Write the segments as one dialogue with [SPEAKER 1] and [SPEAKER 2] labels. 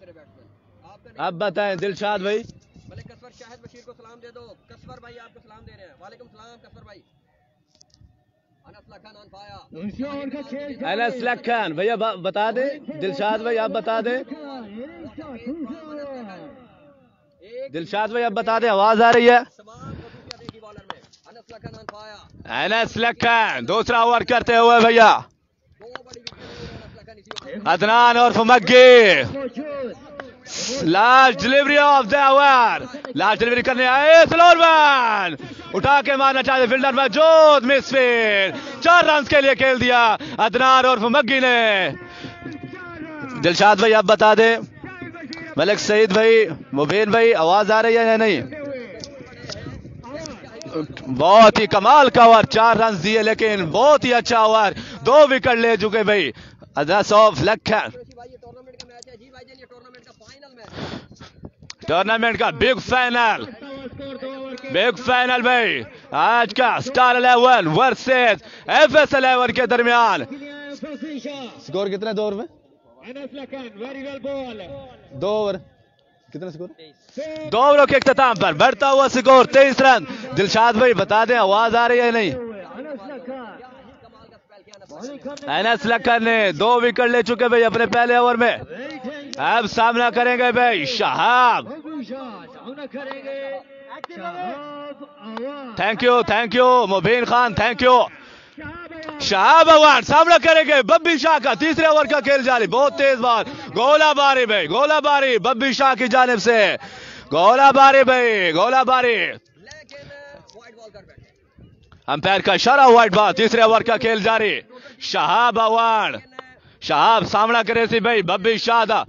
[SPEAKER 1] अब बताएँ दिलशाद भाई।
[SPEAKER 2] मलिक कसवर शाहिद बशीर को सलाम दे दो। कसवर भाई आपको सलाम दे रहे हैं। वालेकुम सलाम कसवर भाई। अनस लखन
[SPEAKER 1] भैया बता दे। दिलशाद भाई आप बता दे। दिलशाद भाई आप बता दे आवाज़ आ रही है।
[SPEAKER 2] तमाम खसूसियात देखी बॉलर में। अनस लखन
[SPEAKER 1] दूसरा ओवर करते हुए भैया। अदनान और फमग्गी last delivery of the over last delivery करने आए स्लोरमैन उठा के मारना चाहते फील्डर मौजूद मिस फ़ील्ड चार रन के लिए खेल दिया अदनान और फमग्गी ने. दिलशाद भाई, आप बता दे, मलिक सईद भाई, मुबीन भाई, आवाज़ आ रही है या नहीं? बहुत ही कमाल का ओवर चार रन दिए, लेकिन बहुत ही अच्छा ओवर दो विकेट ले चुके भाई। अदरस ऑफ़ लखन
[SPEAKER 2] कुरैशी भाई ये टूर्नामेंट का है। जी भाई ये टूर्नामेंट का फाइनल
[SPEAKER 1] टूर्नामेंट का बिग फाइनल बिग फाइनल भाई। आज का star eleven versus F S eleven के दरमियान। स्कोर कितने दो ओवर में? दो ओवर कितने स्कोर दो ओवरों के अख्ताम पर बढ़ता हुआ स्कोर तेईस रन। दिलशाद भाई बता दें आवाज़ आ रही है नहीं
[SPEAKER 2] कमाल का स्पेल किया अनस
[SPEAKER 1] एनएस लखन ने दो विकेट ले चुके भाई अपने पहले ओवर में। अब सामना करेंगे भाई Shahab. Thank you thank you Mubeen Khan thank you Shah भगवान सामना करेंगे बब्बी शाह का तीसरे ओवर का खेल जारी। बहुत तेज बार गोला बारी भाई गोला बारी बब्बी शाह की जानब से। गोला बारी भाई गोला बारी
[SPEAKER 2] बॉल
[SPEAKER 1] अंपायर का इशारा व्हाइट बॉल तीसरे ओवर का खेल जारी। शहाब भगवान शहाब सामना करे सी भाई, बब्बी शाह दा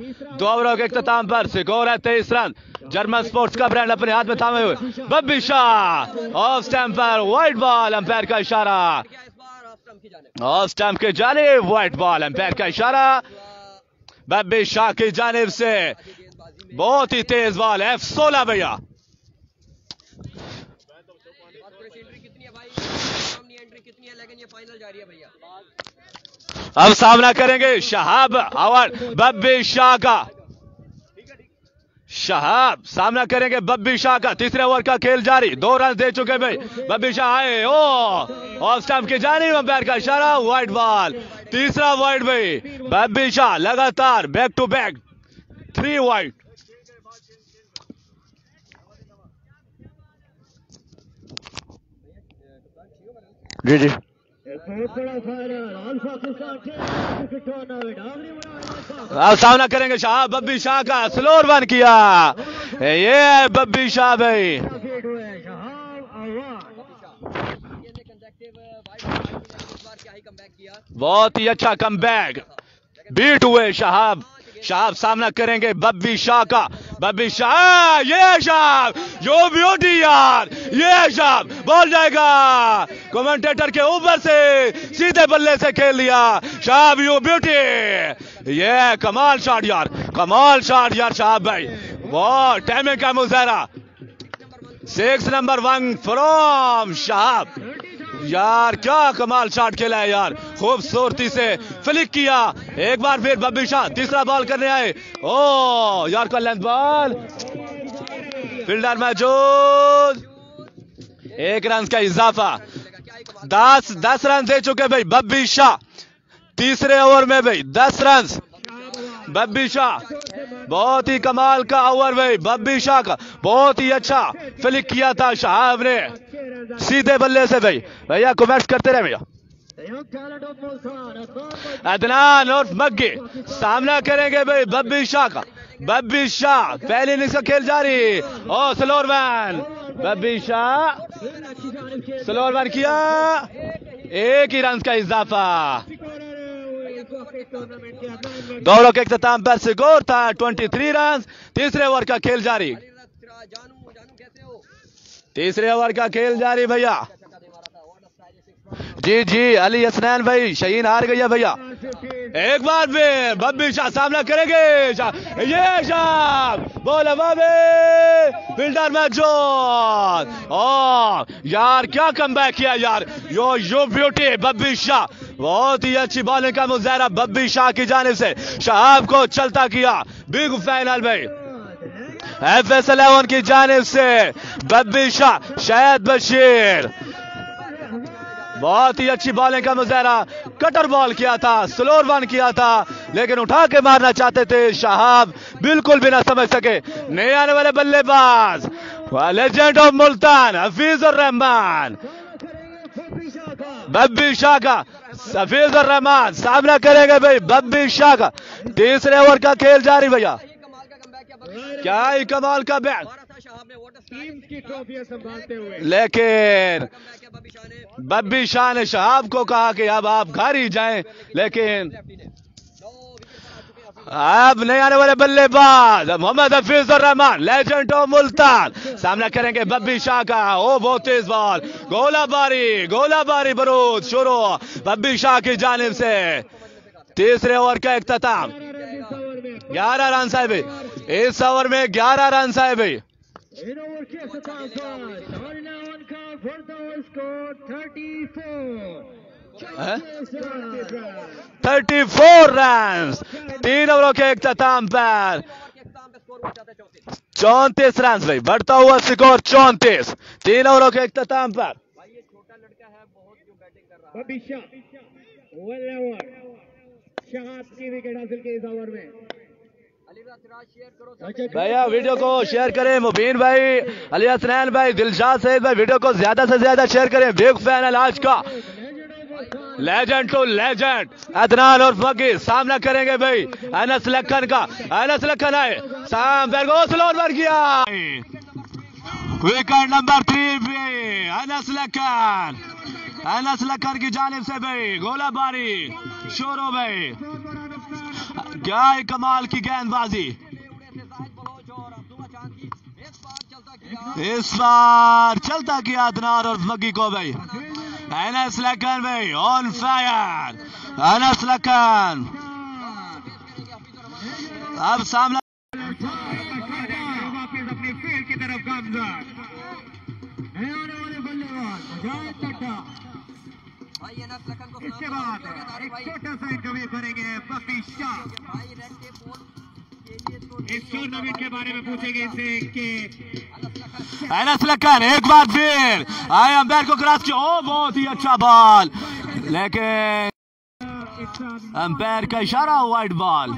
[SPEAKER 1] ओवरों के इख्ताम पर स्कोर है, तेईस रन। जर्मन स्पोर्ट्स का ब्रांड अपने हाथ में थामे हुए। बब्बी शाह ऑफ़ स्टैम्प पर व्हाइट बॉल अंपायर का इशारा।
[SPEAKER 2] ऑफ़
[SPEAKER 1] स्टैम्प के जाने व्हाइट बॉल अंपायर का इशारा। बब्बी शाह की जानिब से बहुत ही तेज बॉल एफ़ सोलह भैया
[SPEAKER 2] बात करें एंट्री कितनी है भाई सामने एंट्री कितनी है लेकिन ये फाइनल जा रही है भैया
[SPEAKER 1] अब सामना करेंगे शहाब अवर बब्बी शाह का शहाब, सामना करेंगे बब्बी शाह का तीसरे ओवर का खेल जारी। दो रन दे चुके भाई। बब्बी शाह आए। ओ ऑफ़ स्टंप की जानी अंपायर का इशारा। वाइट बॉल तीसरा वाइट भाई। बब्बी शाह लगातार back to back three wide जी जी। अब सामना करेंगे शाह, बब्बी शाह का स्लोर वन किया। ये है बब्बी शाह भाई। बहुत ही अच्छा कम बैक बीट हुए शहाब शहाब सामना करेंगे बब्बी शाह का। बब्बी शाह, ये शाह, जो ब्यूटी यार, ये शाह, बॉल जाएगा। कमेंटेटर के ऊपर से, सीधे बल्ले से खेल लिया। शाह यू ब्यूटी ये कमाल शॉट यार, कमाल शॉट यार शाह भाई। वाह टाइमिंग का मुजाहरा। Six number one from Shah. यार, क्या कमाल शॉट खेला है यार। खूबसूरती से फ्लिक किया। एक बार फिर बब्बी शाह तीसरा बॉल करने आए। ओ, यार का लेंथ बॉल फील्डर मौजूद। एक रन का इजाफा। दस दस रन दे चुके भाई बब्बी शाह। तीसरे ओवर में भाई दस रन बब्बी शाह, बहुत ही कमाल का ओवर भाई। बब्बी शाह का बहुत ही अच्छा फ्लिक किया था शाहब ने। सीधे बल्ले से भाई। भैया कमेंट्स करते रहे भैया। अदनान और मग्गी सामना करेंगे भाई बब्बी शाह का। बब्बी शाह पहले इनिंग्स का खेल जारी। Slower man Babbi Shah, slower man किया। एक ही रन का इजाफा। दौड़ों के इख्ताम पर स्कोर था 23 रन तीसरे ओवर का खेल जारी। तीसरे ओवर का खेल जारी भैया। जी जी, अली हसनैन भाई, शहीन हार गया भैया। एक बार फिर बब्बी शाह सामना करेंगे। ये शाह बोल बाबे फील्डर में ज़ोर ओ यार, क्या कम बैक किया यार। You you beauty Babbi Shah. बहुत ही अच्छी बॉलिंग का मुजाहरा बब्बी शाह की जानिब से। शहाब को चलता किया। बिग फाइनल में एफ़ एस एलेवन की जानिब से बब्बी शाह शायद बशीर बहुत ही अच्छी बॉलिंग का मुजाहरा। कटर बॉल किया था स्लोर वन किया था, लेकिन उठा के मारना चाहते थे शहाब, बिल्कुल भी ना समझ सके। नए आने वाले बल्लेबाज लेजेंड ऑफ़ मुल्तान हफीज उर रहमान। बब्बी शाह का हफीज उर रहमान, सामना करेंगे भाई बब्बी शाह का। तीसरे ओवर का खेल जारी भैया
[SPEAKER 2] ये कमाल का कमबैक किया
[SPEAKER 1] ही कमाल का बैट। लेकिन
[SPEAKER 2] बब्बी शाह ने
[SPEAKER 1] शहाब को कहा कि अब आप घर ही जाएँ लेकिन अब नहीं आने वाले बल्लेबाज। Mohammad Hafeez Rehman legend of Multan. सामना करेंगे बब्बी शाह का। ओ बहुत तेज बॉल गोलाबारी गोलाबारी बरूद शुरू। बब्बी शाह की जानिब से। तीसरे ओवर का इख्ताम
[SPEAKER 3] ग्यारह रन इस ओवर में
[SPEAKER 1] ग्यारह रन साहब। इस ओवर में ग्यारह रन साहब
[SPEAKER 3] भाई। ओवर के इख्तिताम पर और on count for the score 34? 34 run.
[SPEAKER 1] Thirty four run तीन ओवरों के इख्ताम पर। चौंतीस रन भाई बढ़ता हुआ स्कोर चौंतीस। तीन ओवरों के इख्ताम पर।
[SPEAKER 2] भाई ये छोटा लड़का है बहुत जो बैटिंग कर रहा है
[SPEAKER 3] शाह की विकेट हासिल की इस ओवर में।
[SPEAKER 1] भैया वीडियो को शेयर करें मुबीन भाई अली हसनैन भाई दिलशाद सैद भाई वीडियो को ज़्यादा से ज़्यादा शेयर करें। बिग फ़ैन है आज का। लेजेंड टू लेजेंड अदनान और फकी सामना करेंगे भाई अनस लखन का अनस लखन आए साम पर किया विकेट नंबर थ्री पे अनस लखन अनस लखन की जानिब से भाई गोलाबारी शोरो भाई। क्या है कमाल की गेंदबाजी।
[SPEAKER 2] इस बार चलता किया
[SPEAKER 1] अदनान और मग्गी को भाई। एनएस लखन भाई ऑन फायर एनएस लखन। अब सामना
[SPEAKER 3] इसके बाद एक छोटा सा इंटरव्यू करेंगे शाह।
[SPEAKER 2] भाई रेड टेप बॉल के तो
[SPEAKER 3] इस टूर्नामेंट के बारे में पूछेंगे इनसे कि
[SPEAKER 2] लखन
[SPEAKER 1] एक बार फिर। आए अंपायर को क्रॉस किया ओ बहुत ही अच्छा बॉल लेकिन अंपायर का इशारा वाइट बॉल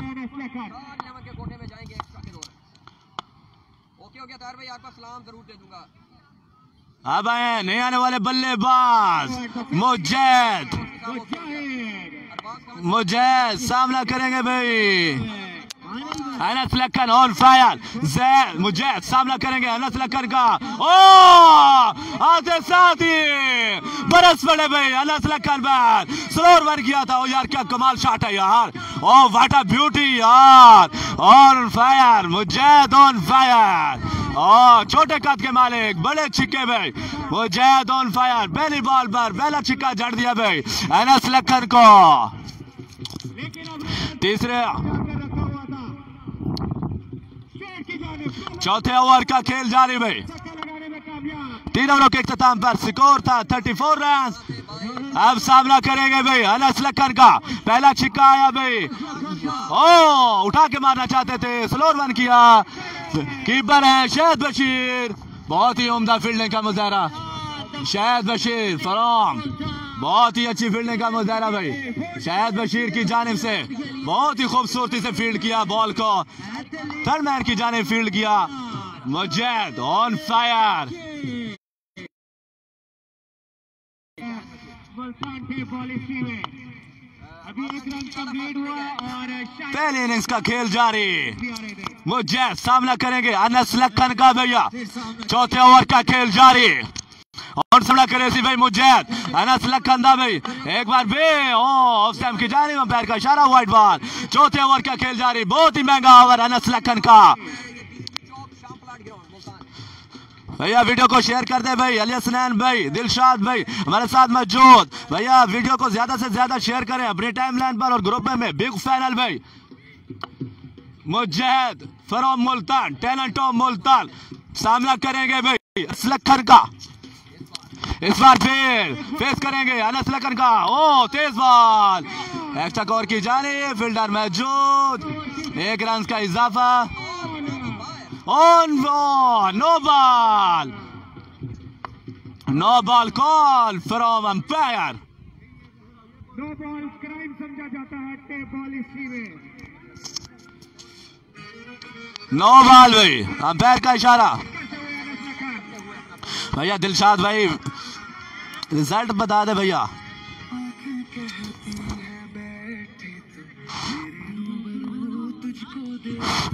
[SPEAKER 2] कोटे में जाएँगे एक्स्ट्रा के दौर। ओके हो गया तार भाई आपका सलाम ज़रूर दे दूँगा।
[SPEAKER 1] अब आए नहीं आने वाले बल्लेबाज। मुजैद मुजैद सामना करेंगे भाई। अनस लखन ऑन फायर जैद मुजैद सामना करेंगे अनस लखन का। ओ, आते साथ, बरस पड़े भाई, Anas Lakhan bat slower one किया था, ओ यार, क्या कमाल शॉट है यार। ओ व्हाट अ ब्यूटी यार। On fire Mujaid on fire ओ, छोटे कद के मालिक, बड़े छिक्के भाई। मुजैद ऑन फायर पहली बॉल पर, पहला छिक्का जड़ दिया भाई, अनस लखन को। तीसरे चौथे ओवर का खेल जारी भाई। तीन ओवरों के इख्ताम पर स्कोर था 34 रन अब सामना करेंगे भाई, अनस लखन का पहला छिक्का आया भाई। ओ, उठा के मारना चाहते थे स्लोर वन किया। कीपर है शहद बशीर। बहुत ही उम्दा फील्डिंग का मुजाहरा। शहद बशीर फराम बहुत ही अच्छी फील्डिंग का मुजाहरा भाई। शायद बशीर की जानिब से बहुत ही खूबसूरती से फ़ील्ड किया बॉल को। थर्ड मैन की जानिब फ़ील्ड किया। मुजैद ऑन फायर पहले इनिंग्स का खेल जारी। मुजैद सामना करेंगे। अनस लखन का भैया। चौथे ओवर का खेल जारी। और सामना करे भाई मुजैद अनस लखन दा भाई। एक बार बे ओ ऑफ़ टाइम की जानी अंपायर का इशारा वाइट बॉल चौथे ओवर का खेल जारी। बहुत ही महँगा ओवर अनस लखन का। भैया, वीडियो को शेयर कर दे भाई। अली हसनैन भाई, दिलशाद भाई, हमारे साथ मौजूद। भैया, वीडियो को ज़्यादा से ज़्यादा शेयर करें अपनी टाइमलाइन पर और ग्रुप में बिग फैनल भाई। Mujaid from Multan talent of Multan. सामना करेंगे भाई लखन का। इस बार फिर फेस करेंगे अनस लखन का। ओ तेज बॉल। एक्स्ट्रा कवर की जाने फील्डर मौजूद एक रन का इजाफा। On ball no ball no ball call from umpire
[SPEAKER 3] no ball crime समझा जाता है टेप बॉल हिस्ट्री में।
[SPEAKER 1] नो बॉल भाई अंपायर का इशारा
[SPEAKER 3] कैसे हुए अनस लखन
[SPEAKER 1] भैया दिलशाद भाई रिज़ल्ट बता दे भैया।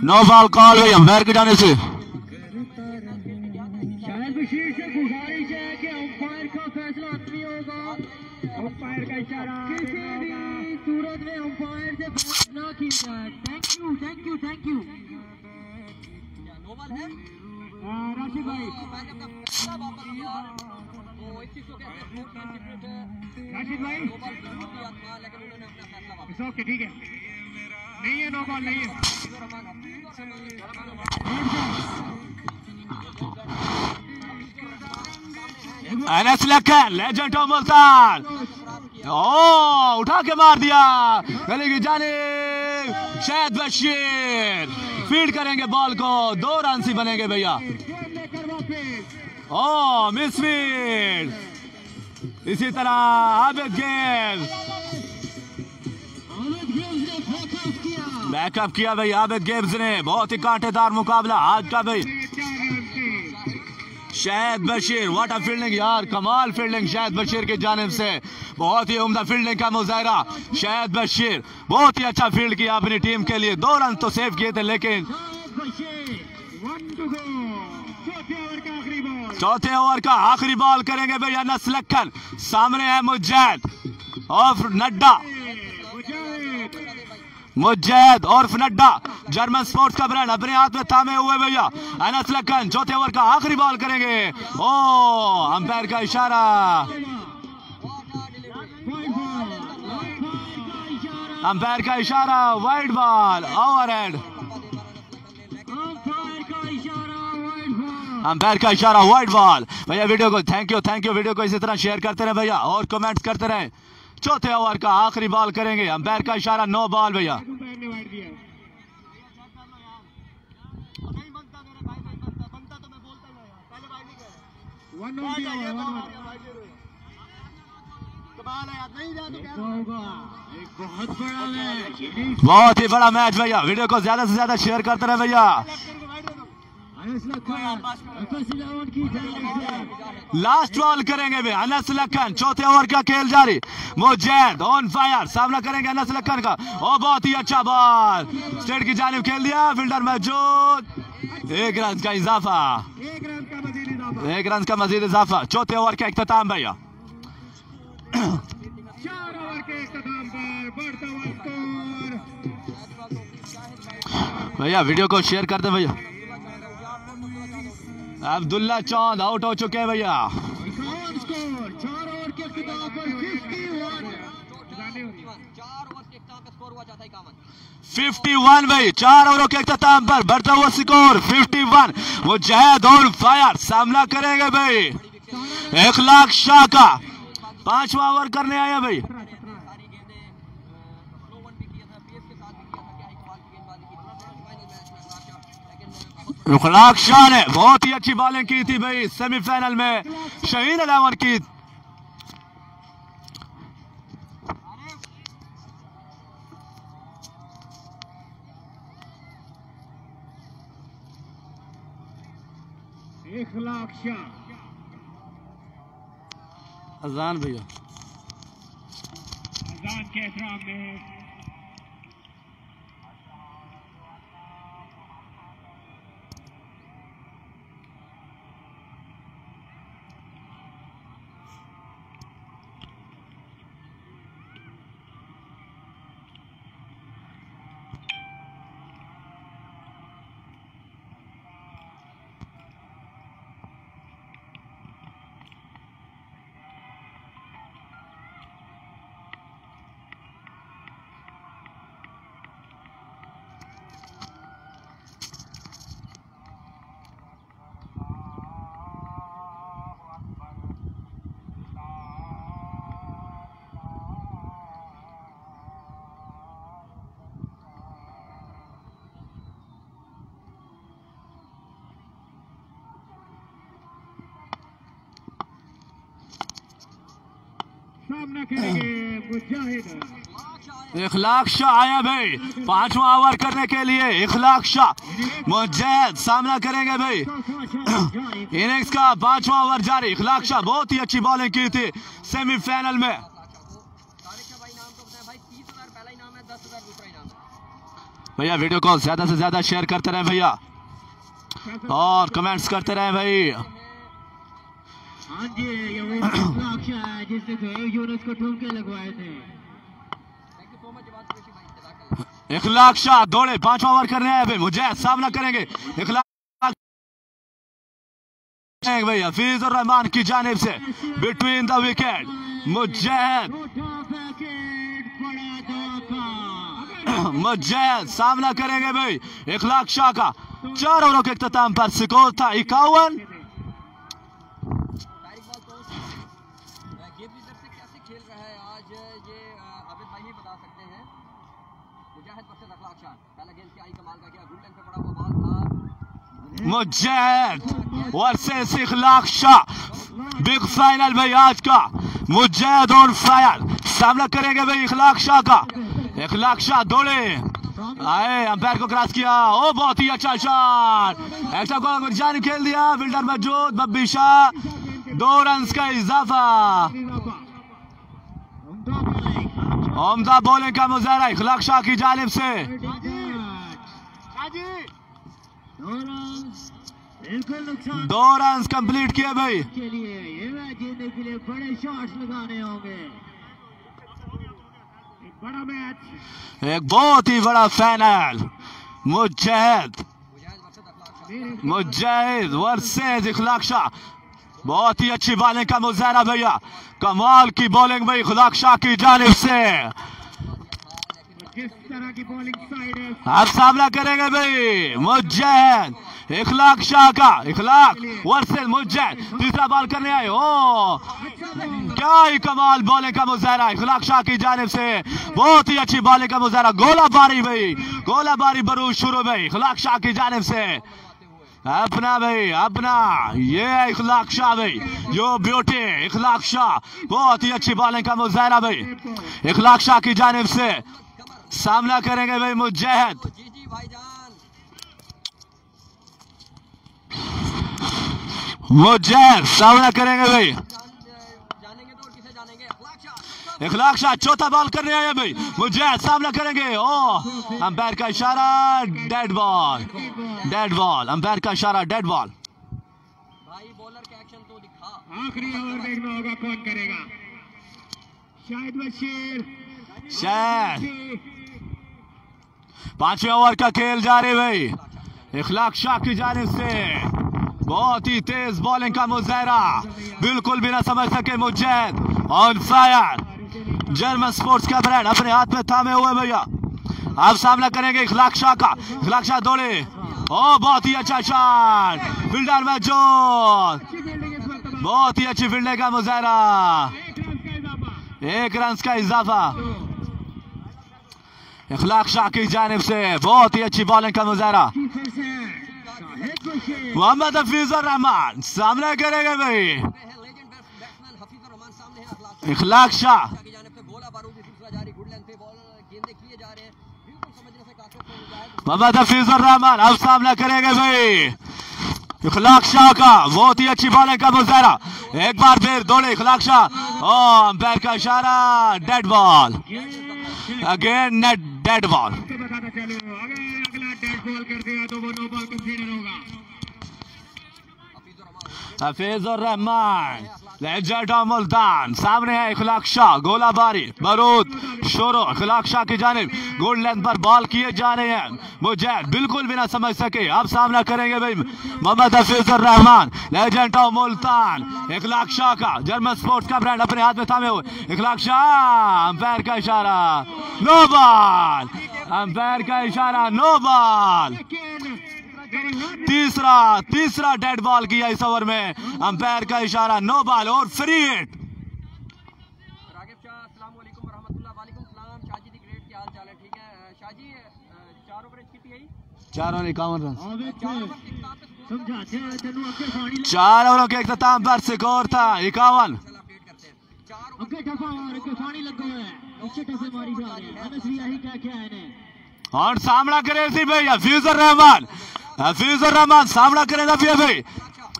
[SPEAKER 1] नो बॉल कॉल भाई अंपायर के जाने से।
[SPEAKER 3] शायद बशीर से गुजारिश है कि
[SPEAKER 2] नोबल है
[SPEAKER 3] राशिद भाई।
[SPEAKER 2] हैं
[SPEAKER 3] राशिद भाई। इट्स ओके ठीक है। नहीं है नो बॉल नहीं है।
[SPEAKER 1] एनएस लखन लेजेंड ऑफ़ मुल्तान ओ, उठा के मार दिया। गली की जाने, शायद बशीर फ़ीड करेंगे बॉल को। दो रन सी बनेंगे भैया। ओ, मिस फ़ील्ड। इसी तरह आबिद गेल
[SPEAKER 3] बैकअप किया
[SPEAKER 1] भाई आबिद गेम्स ने बहुत ही कांटेदार मुकाबला। आज का भाई। शायद बशीर वाट फील्डिंग यार, कमाल फील्डिंग शायद बशीर की जानिब से। बहुत ही उम्दा फील्डिंग का मुजाहरा। शायद बशीर, बहुत ही अच्छा फ़ील्ड किया अपनी टीम के लिए। दो रन तो सेव किए थे, लेकिन
[SPEAKER 3] चौथे ओवर का आखिरी बॉल
[SPEAKER 1] करेंगे भैया नस लखन सामने है मुजैद और नड्डा। मुजैद और नड्डा, जर्मन स्पोर्ट्स का ब्रांड, अपने हाथ में थामे हुए भैया, अनस लखन चौथे ओवर का आखिरी बॉल करेंगे। ओ, अंपायर का इशारा। अंपायर का इशारा wide ball over head
[SPEAKER 3] umpire का इशारा वाइड बॉल
[SPEAKER 1] भैया वीडियो को thank you thank you video को इसी तरह शेयर करते रहे भैया, और कमेंट्स करते रहे। चौथे ओवर का आखिरी बॉल करेंगे अंपायर का इशारा नौ बॉल भैया।
[SPEAKER 3] बहुत
[SPEAKER 1] ही बड़ा मैच भैया। वीडियो को ज़्यादा से ज़्यादा शेयर करते रहे भैया। लास्ट बॉल करेंगे भी अनस लखन चौथे ओवर का खेल जारी। मुजैद ऑन फायर सामना करेंगे अनस लखन का। ओ बहुत ही अच्छा बॉल स्टेट की जानिब खेल दिया फील्डर मौजूद। एक रन का इजाफा।
[SPEAKER 3] एक रन का मजीद इजाफा।
[SPEAKER 1] चौथे ओवर का इख्ताम भैया। भैया वीडियो को शेयर कर दे भैया। अब्दुल्ला चौंद आउट हो चुके हैं भैया।
[SPEAKER 3] फिफ्टी वन चार ओवर के इख्तिताम पर 51
[SPEAKER 2] चार ओवर के इख्तिताम पे स्कोर हुआ जाता इक्यावन
[SPEAKER 1] 51 भाई चार ओवरों के इख्ताम पर बढ़ता हुआ स्कोर 51 वो जहद और फायर सामना करेंगे भाई। एक लाख शाह का पांचवा ओवर करने आया भाई
[SPEAKER 2] सारी गेंदें स्लो वन भी किया था पेस के साथ भी किया था क्या इकबाल की गेंदबाजी की फाइनल मैच में खराब बहुत
[SPEAKER 1] शाह ने बहुत ही अच्छी बॉलिंग की थी भाई सेमीफाइनल में। शहीन अलावर की।
[SPEAKER 3] एक लाख शाह।
[SPEAKER 1] अजान भैया।
[SPEAKER 3] अजान के एहतराम में सामना करेंगे मुजाहिद।
[SPEAKER 1] इखलाक शाह आया भाई पांचवा ओवर करने के लिए इखलाक शाह। मुजैद सामना करेंगे भाई। इनिंग्स का पांचवा ओवर जारी। इखलाक शाह बहुत ही अच्छी बॉलिंग की थी सेमीफाइनल में। भैया वीडियो को ज़्यादा से ज़्यादा शेयर करते रहे भैया। और कमेंट्स करते रहे भाई।
[SPEAKER 3] हाँ जी ये वो लक्ष्य है जिसने थे यूनुस को ठुमके लगवाए थे।
[SPEAKER 1] इखलाक शाह दौड़े, पांचवा ओवर करने आए भाई मुजैद सामना करेंगे। इखलाक भाई, हफीज उर रहमान की जानब से
[SPEAKER 3] between the wicket Mujaid.
[SPEAKER 1] Mujaid सामना करेंगे भाई, इखलाक शाह का। चार ओवरों के अख्ताम पर स्कोर था, इक्यावन।
[SPEAKER 2] Mujaid versus Ikhlaq Shah, big final भाई
[SPEAKER 1] आज का मुजैद ऑन फायर, सामना करेंगे भाई इखलाक शाह का। इखलाक शाह दौड़े, आए, अंपायर को क्रॉस किया, ओ, बहुत ही अच्छा शॉट एक्स्ट्रा को जान खेल दिया बिल्डर मौजूद, बब्बी शाह, दो रन का इजाफा।
[SPEAKER 3] उमदा बॉलिंग
[SPEAKER 1] का मुजाहरा इखलाक शाह की जानिब से।
[SPEAKER 3] बिल्कुल नुकसान
[SPEAKER 1] दो रन कंप्लीट किए भाई।
[SPEAKER 3] के लिए ये मैच जीतने के लिए बड़े शॉट्स लगाने होंगे। एक बड़ा मैच।
[SPEAKER 1] एक बहुत ही बड़ा फाइनल
[SPEAKER 2] मुजाहिद
[SPEAKER 1] मुजाहिद वर्सेज इखलाक शाह बहुत ही अच्छी बॉलिंग का मुजाहरा भैया। कमाल की बॉलिंग भाई इखलाक शाह की जानिब से। अब सामना करेंगे भाई। मुजाहिद इखलाक शाह का, इखलाक वर्सेज मुजाहिद तीसरा बॉल करने आए। ओ, क्या ही कमाल बॉलिंग का मुजाहरा, इखलाक शाह की जानिब से। बहुत ही अच्छी बॉलिंग का मुजाहरा। गोला बारी भाई गोला बारी बरूज शुरू भाई, इखलाक शाह की जानिब से। अपना भाई, अपना। ये इखलाक शाह भाई यो ब्यूटी इखलाक शाह। बहुत ही अच्छी बॉलिंग का मुजाहरा भाई, इखलाक शाह की जानिब से। सामना करेंगे भाई मुजहद।
[SPEAKER 2] जी जी भाईजान।
[SPEAKER 1] मुजाहिद सामना करेंगे भाई।
[SPEAKER 2] जानेंगे तो और किसे जानेंगे? अखलाक शाह
[SPEAKER 1] इखलाक शाह चौथा बॉल करने आया भाई। मुजाहिद सामना करेंगे। ओ अंपायर का इशारा dead ball dead ball umpire का इशारा डेड बॉल
[SPEAKER 2] भाई बॉलर का एक्शन तो दिखा।
[SPEAKER 3] आखिरी ओवर देखना होगा कौन करेगा। शाहिद बशीर।
[SPEAKER 1] शायद पाँचवें ओवर का खेल जारी भाई। इखलाक शाह की जानिब से। बहुत ही तेज बॉलिंग का मुजाहरा। बिल्कुल भी ना समझ सके Mujaid on fire German sports का ब्रांड अपने हाथ में थामे हुए भैया। अब सामना करेंगे इखलाक शाह का। इखलाक शाह दौड़े। ओ, बहुत ही अच्छा शॉट फील्डर में जो बहुत ही अच्छी फील्डिंग का मुजाहरा।
[SPEAKER 3] एक रन का इजाफा।
[SPEAKER 1] इखलाक शाह की जानिब से। बहुत ही अच्छी बॉलिंग का मुजाहरा। मोहम्मद हफीज उर रहमान, सामना करेंगे भाई। इखलाक शाह। मोहम्मद हफीज उर रहमान, अब सामना करेंगे भाई। इखलाक शाह का बहुत ही अच्छी बॉलिंग का मुजाहरा। एक बार फिर दौड़े इखलाक शाह। ओ अंपायर का इशारा dead ball again net dead ball
[SPEAKER 3] आपको बताता चलो अगर अगला डेड बॉल कर दिया तो वो नो बॉल कंसीडर होगा
[SPEAKER 2] हफीज रहमान
[SPEAKER 1] हफीज उर रहमान मुल्तान सामने है इखलाक शाह गोला बारी बारूद, शोरो, इखलाक शाह की जानिब। गुड लेंथ पर बॉल किए जा रहे हैं। वो मुजैद बिल्कुल भी ना समझ सके। अब सामना करेंगे भाई मोहम्मद हफीज रहमान। ऑफ़ मुल्तान इखलाक शाह का, जर्मन स्पोर्ट्स का ब्रांड अपने हाथ में थामे हुए। इखलाक शाह, अंपायर का इशारा। No ball. अंपायर का इशारा, नो बॉल। तीसरा तीसरा डेड बॉल किया इस ओवर में। अंपायर का इशारा नो बॉल और फ्री हिट
[SPEAKER 2] चार ओवर
[SPEAKER 1] चार ओवरों
[SPEAKER 2] के
[SPEAKER 1] अख्ताम पर स्कोर था इक्यावन। और सामना करे इसी भैया फ्यूजर रहमान। हफीजुर रहमान सामना करेगा भाई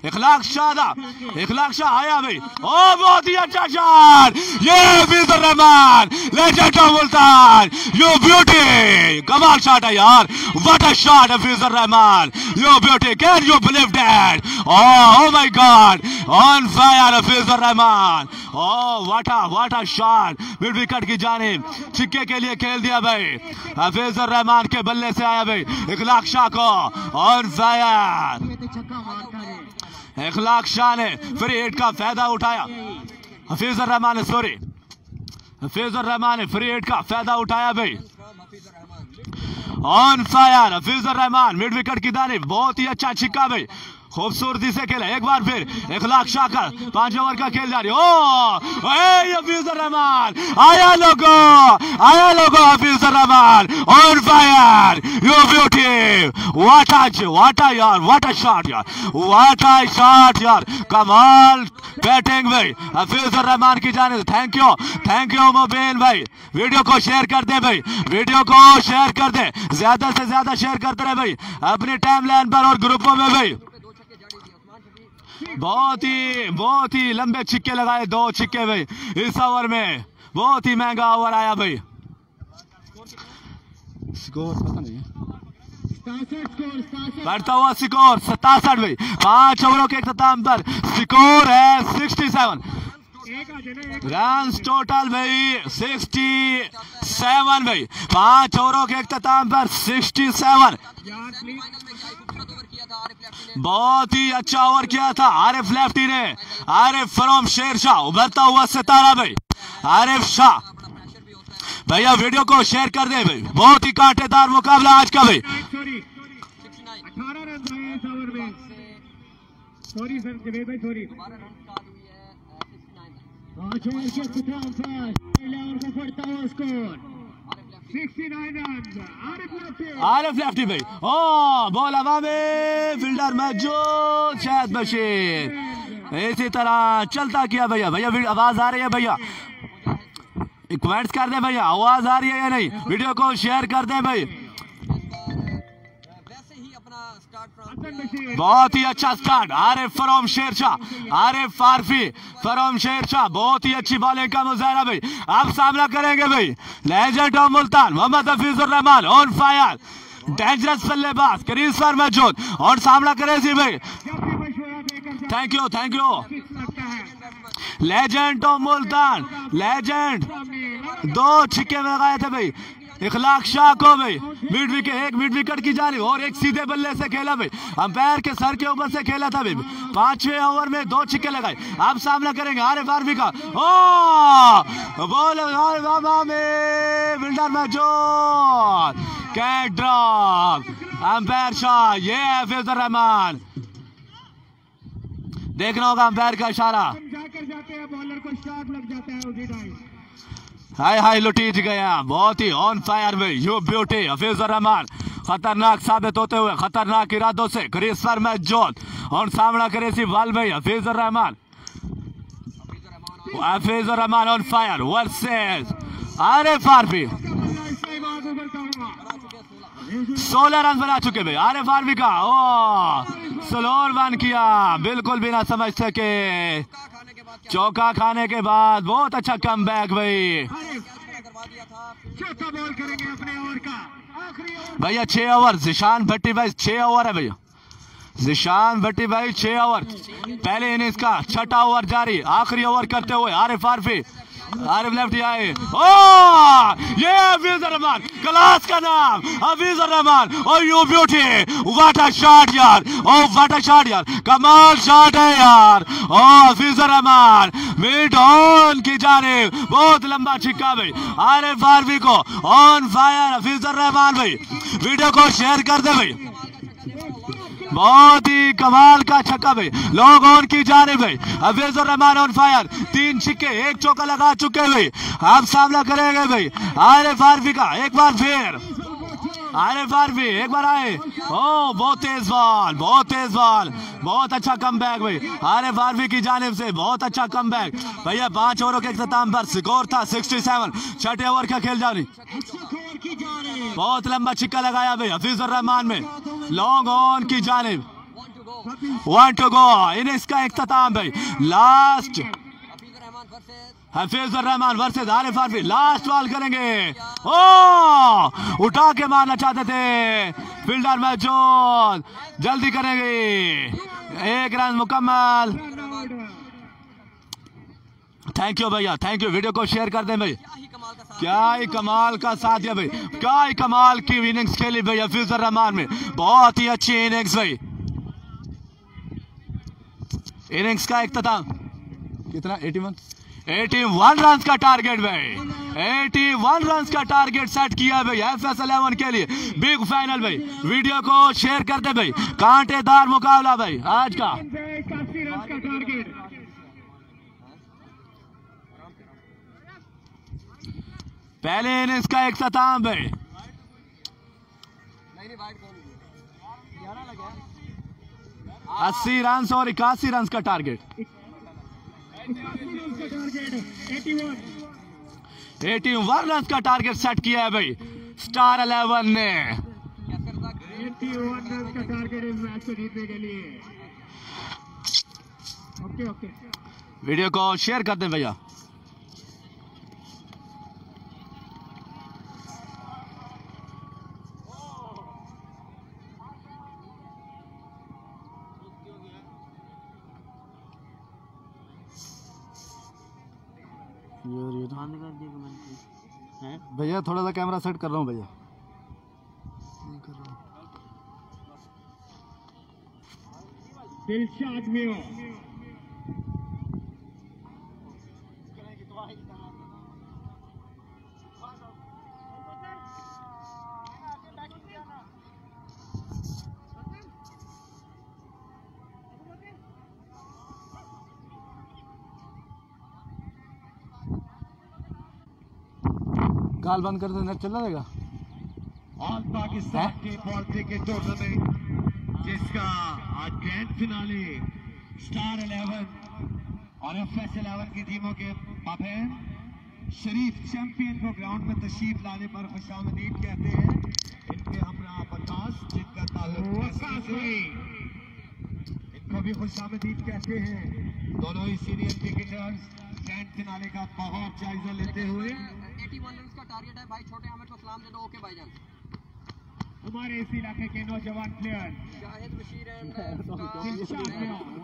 [SPEAKER 1] इखलाक शाह दा, इखलाक शाह आया भाई। ओ, बहुत ही अच्छा शॉट ये Rehman legend of Multan. You beauty कमाल शॉट है यार। What a shot Hafeezur Rehman. You beauty can you believe that oh my god, on fire Hafeezur Rehman. oh what a what a shot mid wicket की जानिब। छिक्के के लिए खेल दिया भाई। हफीजुर रहमान के बल्ले से आया भाई। इखलाक शाह को ऑन फायर इखलाक शाह ने फ्री हिट का फ़ायदा उठाया। हफीज रहमान ने सॉरी हफीज रहमान ने फ्री हिट का फ़ायदा उठाया भाई। On fire Hafeez Rehman, mid wicket की दाने बहुत ही अच्छा छिक्का भाई। खूबसूरती से खेला। एक बार फिर, इखलाक का पाँच ओवर का खेल जारी ओ ए हफीजुर रहमान, आया लोगो आया लोगो Hafeezur Rehman. On fire you beauty a what a यार व्हाट अ शॉट यार व्हाट अ शॉट यार। कमाल बैटिंग भाई हफीजुर रहमान की जाने thank you thank you Mobeen भाई। वीडियो को शेयर कर दे भाई वीडियो को शेयर कर दे। ज़्यादा से ज़्यादा शेयर करते रहे भाई, अपनी टाइम लाइन पर और ग्रुपों में भाई
[SPEAKER 2] पे दो छक्के जड़ी थी उस्मान शफी
[SPEAKER 1] बहुत ही बहुत ही लंबे छिक्के लगाए दो छिक्के भाई। इस ओवर में बहुत ही महँगा ओवर आया भाई। स्कोर पता नहीं बढ़ता हुआ स्कोर सतासठ भाई। पाँच ओवरों के इख्ताम पर स्कोर है सिक्सटी सेवन रन टोटल भाई सिक्सटी सेवन भाई। पाँच ओवरों के इख्ताम पर सिक्सटी सेवन बहुत ही अच्छा ओवर किया था आरिफ लेफ्टी ने। आरिफ फ्रॉम शेर शाह उभरता हुआ सितारा भाई। आरिफ शाह। भैया वीडियो को शेयर कर दे भाई। बहुत ही कांटेदार मुकाबला आज का भाई।
[SPEAKER 3] सॉरी
[SPEAKER 2] 69
[SPEAKER 3] अठारह रन आए इस ओवर में
[SPEAKER 2] से
[SPEAKER 3] सॉरी सर जवेद भाई सॉरी।
[SPEAKER 2] है 69
[SPEAKER 3] पाँच ओवर के हुआ score
[SPEAKER 2] Arif lefty
[SPEAKER 3] 69 run Arif lefty
[SPEAKER 1] Arif lefty भाई ओ में फील्डर शायद बशीर इसी तरह चलता किया भैया। भैया आवाज़ आ रही है भैया? कमेंट्स कर दे भैया। आवाज़ आ रही है या नहीं? वीडियो को शेयर कर दे भाई। बहुत ही अच्छा स्टार्ट, आरिफ फरोम शेरशाह, आरिफ फारफी फरोम शेरशाह, बहुत ही अच्छी बॉलिंग का मुजाहरा भाई। आप सामना करेंगे भाई legend of Multan, Mohammad Hafeezur Rehman on fire dangerous बल्लेबाज करीब सर मौजूद, और सामना करे जी भाई।
[SPEAKER 3] Thank you thank
[SPEAKER 1] you legend of Multan
[SPEAKER 3] legend
[SPEAKER 1] दो छिक्के में लगाए थे भाई। इखलाक शाह को भाई मिड विकेट एक मिड विकेट की जानी और एक सीधे बल्ले से खेला भाई अंपायर के सर के ऊपर से खेला था भाई पाँचवें ओवर में दो छिक्के लगाए। आप सामना करेंगे आरे फारवी का। ओ! बॉल में मौजूद कैट ड्रॉप। अंपायर शाह, ये है रहमान। देखना होगा अंपायर का इशारा।
[SPEAKER 3] बॉलर को शॉट लग जाता है उसी टाइम
[SPEAKER 1] हाय हाय लुटीज गया। बहुत ही ऑन फायर में। यू ब्यूटी हफीजुर रहमान खतरनाक साबित होते हुए, खतरनाक इरादों से क्रीज पर मैच जोत और सामना करे सी वाल भाई Hafeezur Rehman Hafeezur Rehman on fire versus अरे फारफी सोलह रन बना चुके भाई। आरे फारफी का। ओ स्लोर वन किया। बिल्कुल भी ना समझ सके। चौका खाने के बाद बहुत अच्छा कम बैक भाई भैया छह ओवर जिशान भट्टी भाई छह ओवर है भैया। जिशान भट्टी भाई छह ओवर पहले इनिंग्स का छठा ओवर जारी। आखिरी ओवर करते हुए आरिफ आरफी। आरिफ लेफ़्ट आए ओ ये हफीज रहमान क्लास का नाम हफीज रहमान ओ you beauty what a shot यार ओ व्हाट अ शॉट यार कमाल शॉट है यार ओ हफीज रहमान मिड ऑन की जाने बहुत लंबा छिक्का भाई आरिफ आरफी को ऑन फायर हफीज रहमान भाई वीडियो को शेयर कर दे भाई बहुत ही कमाल का छक्का भाई। लोग ऑन की जा रहे भाई हफीजुर रहमान ऑन फायर तीन छिक्के, एक चौका लगा चुके भाई। आप सामना करेंगे भाई। आरे फारफी का, एक बार फिर। अरे फारवी एक बार आए। ओ, बहुत तेज बॉल, बहुत तेज बॉल। बहुत अच्छा कम बैक भाई। अरे फारवी की जानिब से बहुत अच्छा कम बैक भैया, पाँच ओवरों के अख्ताम पर स्कोर था 67 छठे ओवर का खेल जानी बहुत लंबा छिक्का लगाया भाई हफीजुर रहमान में। लॉन्ग ऑन की जानब।
[SPEAKER 4] वन टू गो
[SPEAKER 1] इन इसका अख्ताम भाई।
[SPEAKER 4] Last
[SPEAKER 1] Hafeez Rehman versus Arif Arfi last ball करेंगे। ओ! उठा के मारना चाहते थे। फील्डर मौजूद। जल्दी करेंगे। एक रन मुकम्मल। थैंक यू भैया थैंक यू वीडियो को शेयर कर दें भाई.
[SPEAKER 4] क्या ही कमाल का साथ
[SPEAKER 1] क्या कमाल है भाई। क्या ही कमाल की इनिंग्स खेली भाई हफीज रहमान में. बहुत ही अच्छी इनिंग्स भाई. इनिंग्स का इख्ताम कितना? 81 81 रन का टारगेट भाई. 81 रन का टारगेट सेट किया भाई एफ़ एस इलेवन के लिए. बिग फाइनल भाई. वीडियो को शेयर कर दे भाई. कांटेदार मुकाबला भाई. आज का
[SPEAKER 5] इक्यासी रन का टारगेट
[SPEAKER 1] पहले इनिंग्स का
[SPEAKER 4] कौन ग्यारह लगा
[SPEAKER 1] अस्सी रन और इक्यासी रन का टारगेट
[SPEAKER 5] का टारगेट एटी वन
[SPEAKER 1] रन का टारगेट सेट किया है भाई। स्टार इलेवन ने।
[SPEAKER 4] कैसे रजा
[SPEAKER 5] एटी वन रन का टारगेट इस मैच को जीतने के लिए। ओके ओके
[SPEAKER 1] वीडियो को शेयर कर दें भैया।
[SPEAKER 5] बंद कर दिया कमेंट
[SPEAKER 1] भैया थोड़ा सा कैमरा सेट कर रहा हूँ भैया।
[SPEAKER 5] दिलशाद मियो।
[SPEAKER 1] गाल बंद कर दे नेट चल रहेगा
[SPEAKER 6] ऑल पाकिस्तान के बॉल क्रिकेट टूर्नामेंट जिसका आज ग्रैंड फिनाले स्टार 11 और एफ़ एस इलेवन की टीमों के माबैन शरीफ चैंपियन को ग्राउंड में तशरीफ़ लाने पर खुशामदीद कहते हैं। इनके हमरा बकास जिनका ताल्लुक इनको भी खुशामदीद कहते हैं। दोनों ही सीनियर क्रिकेटर्स ग्रैंड फिनाले का बहुत जायजा लेते हुए।
[SPEAKER 4] 81 रन का टारगेट है भाई छोटे को सलाम दे दो ओके भाईजान
[SPEAKER 5] हमारे इस इलाके के नौजवान player Shahid Bashir
[SPEAKER 4] and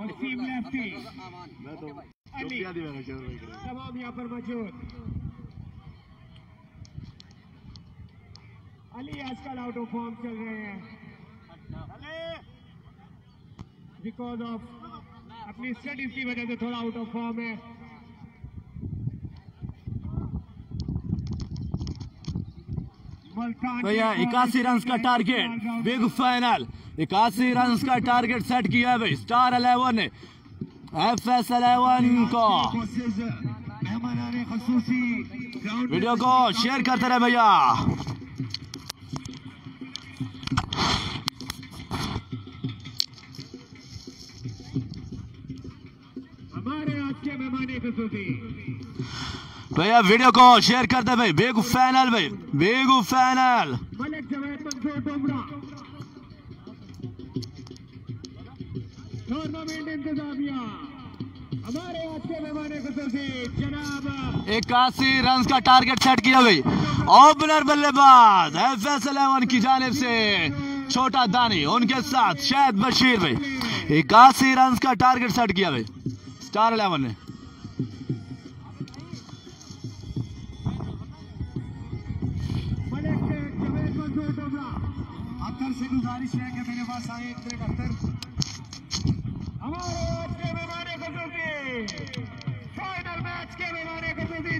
[SPEAKER 4] Waseem lefty
[SPEAKER 5] Ali तमाम यहाँ पर मौजूद। अली आजकल आउट ऑफ़ फॉर्म चल रहे हैं। बिकॉज़ ऑफ़ अपनी स्टडीज़ की वजह से थोड़ा आउट ऑफ़ फॉर्म है। मुल्तान
[SPEAKER 1] भैया इक्यासी रन का टारगेट बिग फाइनल इक्यासी रन का टारगेट सेट किया है भाई स्टार अलेवन ने। एफ़ एस अलेवन को। वीडियो को शेयर करते रहे भैया
[SPEAKER 5] हमारे आज के मेहमान खसूसी
[SPEAKER 1] भैया वीडियो को शेयर करते भाई। बिग फैनल भाई। बिग
[SPEAKER 5] जवेद टूर्नामेंट इंतजामिया। हमारे आज के मेहमान जनाब
[SPEAKER 1] इक्यासी रन का टारगेट सेट किया भाई। ओपनर बल्लेबाज एफ़ एस इलेवन की जानिब से छोटा दानी उनके साथ शायद बशीर भाई। इक्यासी रन का टारगेट सेट किया भाई। स्टार इलेवन ने।
[SPEAKER 6] गुजारिश है कि मेरे पास आए एक मिनट
[SPEAKER 5] हमारे आज के मेहमान खसूसी फाइनल मैच के मेहमान खसूसी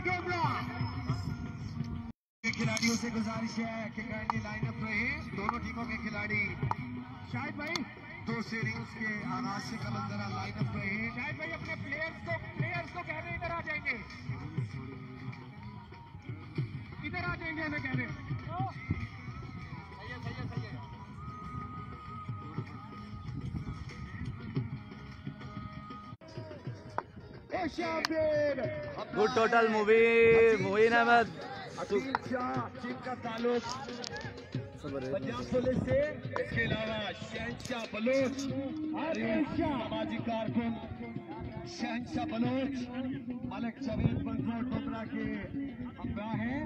[SPEAKER 5] डोमरा
[SPEAKER 6] खिलाड़ियों से गुजारिश है कि काइंडली लाइनअप रहे। दोनों टीमों के खिलाड़ी।
[SPEAKER 5] शाहिद भाई,
[SPEAKER 6] दो सीरीज़ के आगाज़ से कबल जरा लाइनअप रहे।
[SPEAKER 5] शाहिद भाई, अपने प्लेयर्स को प्लेयर्स को कहने इधर आ जाएँगे। तेरा देंगे मैं कह रहे
[SPEAKER 1] गुड टोटल मूवी मोइन अहमद
[SPEAKER 6] का पंजाब पुलिस से इसके अलावा शहनशाह बलोच सामाजिक कारकुन शहनशाह बलोच मलिक जवेद मंजूर डोगरा के हमरा हैं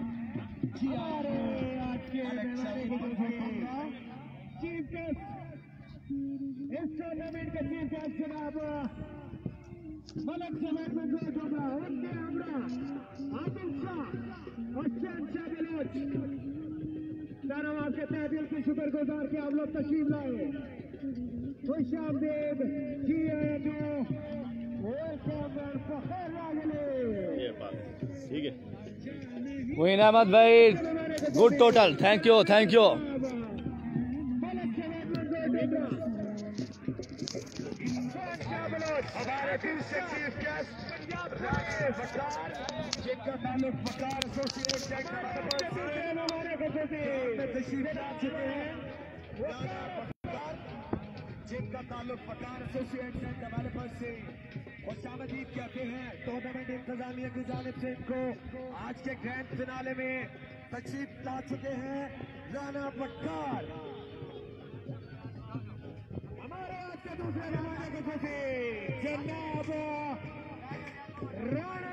[SPEAKER 5] चीफ गेस्ट इस टूर्नामेंट के चीफ गेस्ट जनाब मलक जवेद मंजूर डोगरा उनके हमरा आदिल शाह और शहनशाह बलोच सारा आपके तहे दिल से शुक्रगुजार कि आप लोग तशरीफ़ लाए। खुश आमदीद जी वेलकम एंड फखर लागले।
[SPEAKER 1] मोइन अहमद भाई। Good total thank
[SPEAKER 5] you thank you Dogra
[SPEAKER 6] हमारे दिल से गेस्ट पंजाब से। वकार जिनका ताल्लुक वकार एसोसिएशन
[SPEAKER 5] हमारे को
[SPEAKER 6] में तशरीफ़ ला चुके जिनका ताल्लुक वकार एसोसिएशन डेवलपर से खुशामदीद कहते हैं टूर्नामेंट इंतजामिया की जानब से इनको आज के ग्रैंड फिनाले में तशरीफ़ ला चुके हैं राना वकार
[SPEAKER 5] हमारे आज के दूसरे जमाने के खुशी जनाब राणा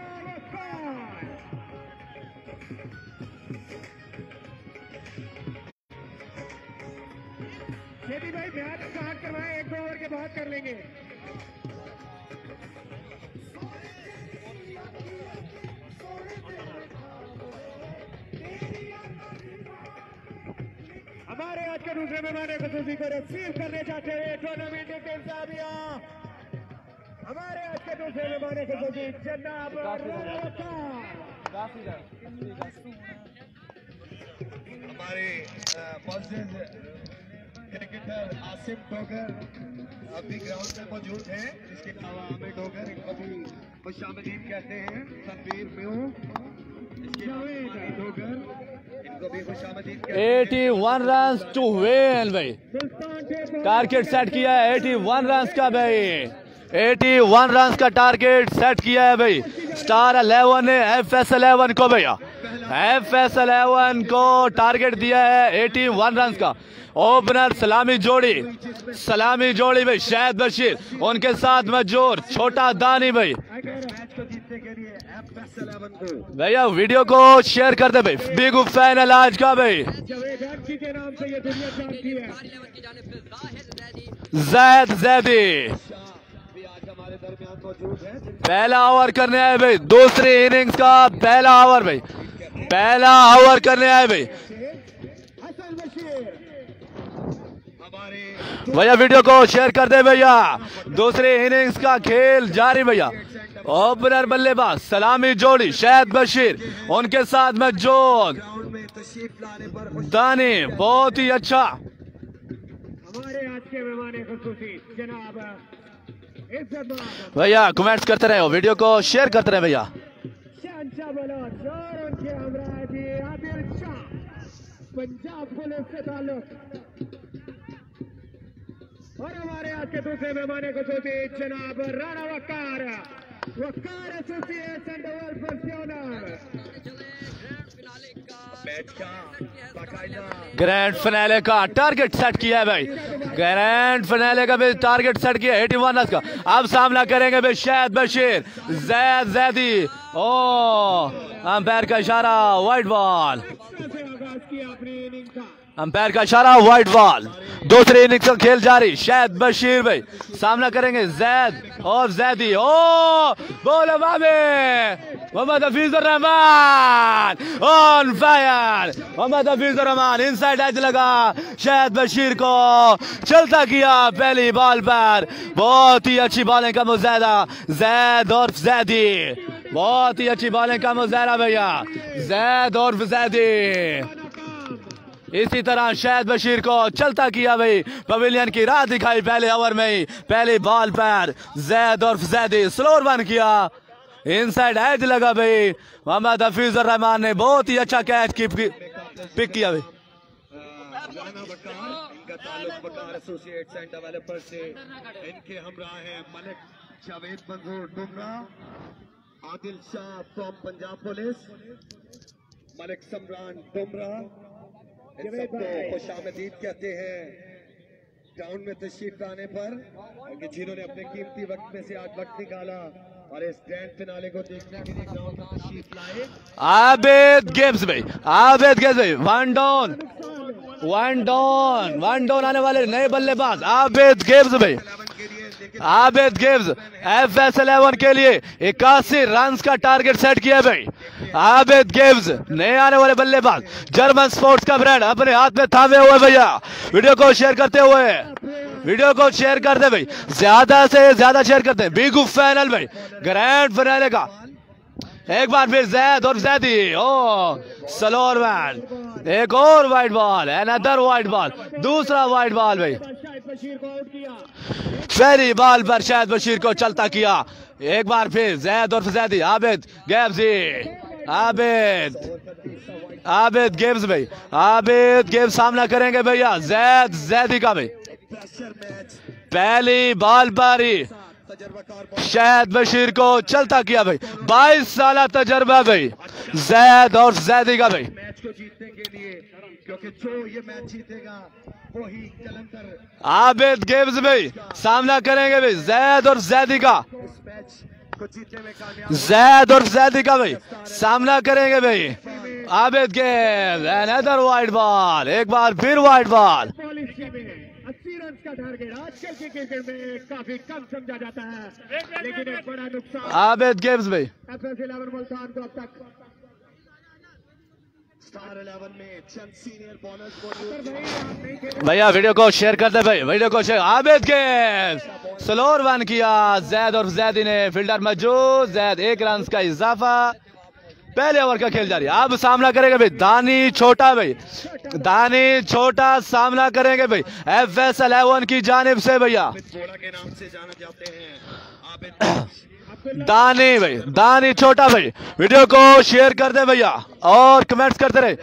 [SPEAKER 5] यदि भाई, मैच स्टार्ट करवाए? एक दो ओवर के बाद कर लेंगे। हमारे आज के दूसरे मेहमान खसूसी को रिसीव करने चाहते हुए टूर्नामेंट के इंतजामिया हमारे आज के दूसरे मेहमान खसूसी जनाब
[SPEAKER 6] हमारे पॉजिटिव क्रिकेटर आसिफ डोगर अभी ग्राउंड में मौजूद हैं। इसके अलावा आमिर डोगर इनको भी खुशामदीद कहते हैं तनवीर म्यू हैं
[SPEAKER 1] 81 रन टू विन भाई। टारगेट सेट किया है 81 रन का भाई। 81 रन का टारगेट सेट किया है भाई। स्टार 11 ने एफ़ एस 11 को भैया। एफ़ एस 11 को टारगेट दिया है 81 रन का। ओपनर सलामी जोड़ी। सलामी जोड़ी भाई शायद बशीर। उनके साथ मजूर, छोटा दानी भाई। भैया, वीडियो को शेयर कर दे भाई। बिग फैनल आज का भाई।
[SPEAKER 7] जैदी
[SPEAKER 1] जैद पहला ओवर करने आए भाई। दूसरी इनिंग्स का पहला ओवर भाई। पहला ओवर करने आए भाई। भैया, वीडियो को शेयर कर दे भैया। दूसरी इनिंग्स का खेल जारी भैया। ओपनर बल्लेबाज सलामी जोड़ी शहद बशीर। उनके साथ में जोन।
[SPEAKER 6] ग्राउंड में तशरीफ़ लाने पर खुश
[SPEAKER 1] दानी बहुत ही अच्छा
[SPEAKER 5] के
[SPEAKER 1] भैया कमेंट्स करते रहे हो वीडियो को शेयर करते रहे भैया।
[SPEAKER 5] पंजाब पुलिस से ताल्लुक। और हमारे आज के दूसरे मेहमान खसूसी जनाब राणा वकार वकार एसोसिएशन का
[SPEAKER 6] बाकायदा
[SPEAKER 1] ग्रैंड फिनाले का टारगेट सेट किया है भाई। ग्रैंड फिनाले का भी टारगेट सेट किया एटी वन का। अब सामना करेंगे भाई शायद बशीर जैद जैदी ओ अंपायर का इशारा वाइट बॉल
[SPEAKER 5] इनिंग
[SPEAKER 1] अंपायर का इशारा व्हाइट बॉल दूसरी इनिंग्स का खेल जारी। शायद बशीर भाई, सामना करेंगे जैद और जैदी। ओ बोल Mohammad Hafeezur Rehman. On fire Mohammad Hafeezur Rehman inside edge लगा। शायद बशीर को चलता किया पहली बॉल पर। बहुत ही अच्छी बॉलिंग का मुजाहरा। जैद और जैदी। बहुत ही अच्छी बॉलिंग का मुजाहरा भैया। जैद और जैदी। इसी तरह शायद बशीर को चलता किया भाई। पवेलियन की राह दिखाई पहले ओवर में ही। पहली बॉल पर जैद और जैदी स्लोर वन किया। इनसाइड एज लगा भाई। मोहम्मद हफीज रहमान ने बहुत ही अच्छा कैच की पिक किया भाई।
[SPEAKER 6] आदिल शाह फ्रॉम पंजाब पुलिस मलिक समरान डुमरा इन सबको खुश आमदीद कहते हैं। ग्राउंड में तशरीफ़ लाने पर जिन्होंने अपने कीमती वक्त में से आज वक्त निकाला और इस ग्रैंड फिनाले को देखने के लिए ग्राउंड में तशरीफ़ लाए।
[SPEAKER 1] आबिद गिब्स भाई आबेद गेम्स भाई one down one down one down आने वाले नए बल्लेबाज आबेद गेम्स भाई। Abid Gibbs F S eleven के लिए इक्यासी रन का टारगेट सेट किया भाई। आबिद गिब्स नए आने वाले बल्लेबाज। जर्मन स्पोर्ट्स का ब्रांड अपने हाथ में थामे हुए भैया। वीडियो को शेयर करते हुए। वीडियो को शेयर करते भाई। ज़्यादा से ज़्यादा शेयर करते हैं। बिगू फाइनल भाई। ग्रैंड फिनाले का। एक बार फिर जैद और जैदी। ओ सलोर मैन एक और wide ball another wide ball दूसरा वाइट बॉल भाई।
[SPEAKER 3] बशीर को आउट किया।
[SPEAKER 1] पहली बॉल पर शायद बशीर को चलता किया। एक बार फिर जैद और जैदी आबिद गैब्जी आबिद आबिद गेम्स भाई आबिद गेम सामना करेंगे भैया जैद जैदी का भाई। पहली बॉल पर ही शायद बशीर को चलता किया भाई। 22 साल तजर्बा भाई जैद और जैदी का भाई।
[SPEAKER 6] मैच को जीतने के लिए क्योंकि जो ये मैच जीतेगा
[SPEAKER 1] आबिद गेम्स भाई सामना करेंगे भाई जैद और जैदी का।
[SPEAKER 6] में
[SPEAKER 1] जैद और जैदी का भाई सामना करेंगे भाई आबिद गेम अनदर वाइट बॉल एक बार फिर वाइट बॉल
[SPEAKER 3] पॉलिसी में अस्सी रन का टारगेट आजकल के क्रिकेट में काफ़ी कम समझा जाता है लेकिन एक बड़ा नुकसान।
[SPEAKER 1] आबिद गेम्स भाई
[SPEAKER 3] एफ़ एस इलेवन मुल्तान को अब तक
[SPEAKER 6] स्टार इलेवन में चंद सीनियर बॉलर्स मौजूद
[SPEAKER 3] भाई आप नहीं खेले
[SPEAKER 1] भैया वीडियो को शेयर कर दे भाई। वीडियो को शेयर आबिद गेम्स स्लोर वन किया। जैद और जैदी ने फील्डर मौजूद जैद एक रन का इजाफा। पहले ओवर का खेल जारी। है अब सामना करेंगे भाई। दानी छोटा भाई। दानी छोटा सामना करेंगे भाई। एफ़ एस इलेवन की जानब से भैया। दानी भाई, दानी छोटा भाई, वीडियो को शेयर कर दे भैया, और कमेंट्स करते रहे।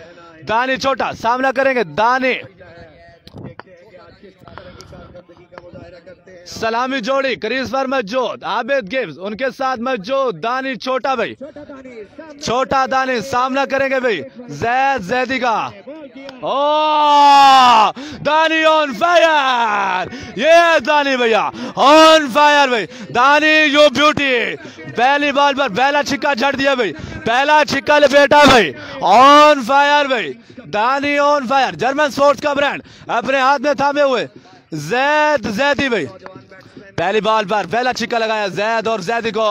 [SPEAKER 1] दानी छोटा, सामना करेंगे, दानी
[SPEAKER 6] देखते हैं कि आज किस तरह की कारकर्दगी का मुजाहरा करते हैं
[SPEAKER 1] सलामी जोड़ी, क्रीज पर मौजूद, आबिद गिब्स, उनके साथ मौजूद दानी छोटा भाई।
[SPEAKER 3] छोटा दानी सामने
[SPEAKER 1] छोटा दानी सामना करेंगे भाई, जैद जैदी का। ओ, दानी ऑन फायर ये दानी भैया ऑन फायर भाई। दानी, यू ब्यूटी पहली बॉल पर, पहला छिक्का झड़ दिया भाई। पहला छिक्का लपेटा भाई। ऑन फायर भाई। Dani on fire German sports का ब्रांड अपने हाथ में थामे हुए। जैद जैदी भाई। पहली बॉल पर पहला छिक्का लगाया जैद और जैदी को।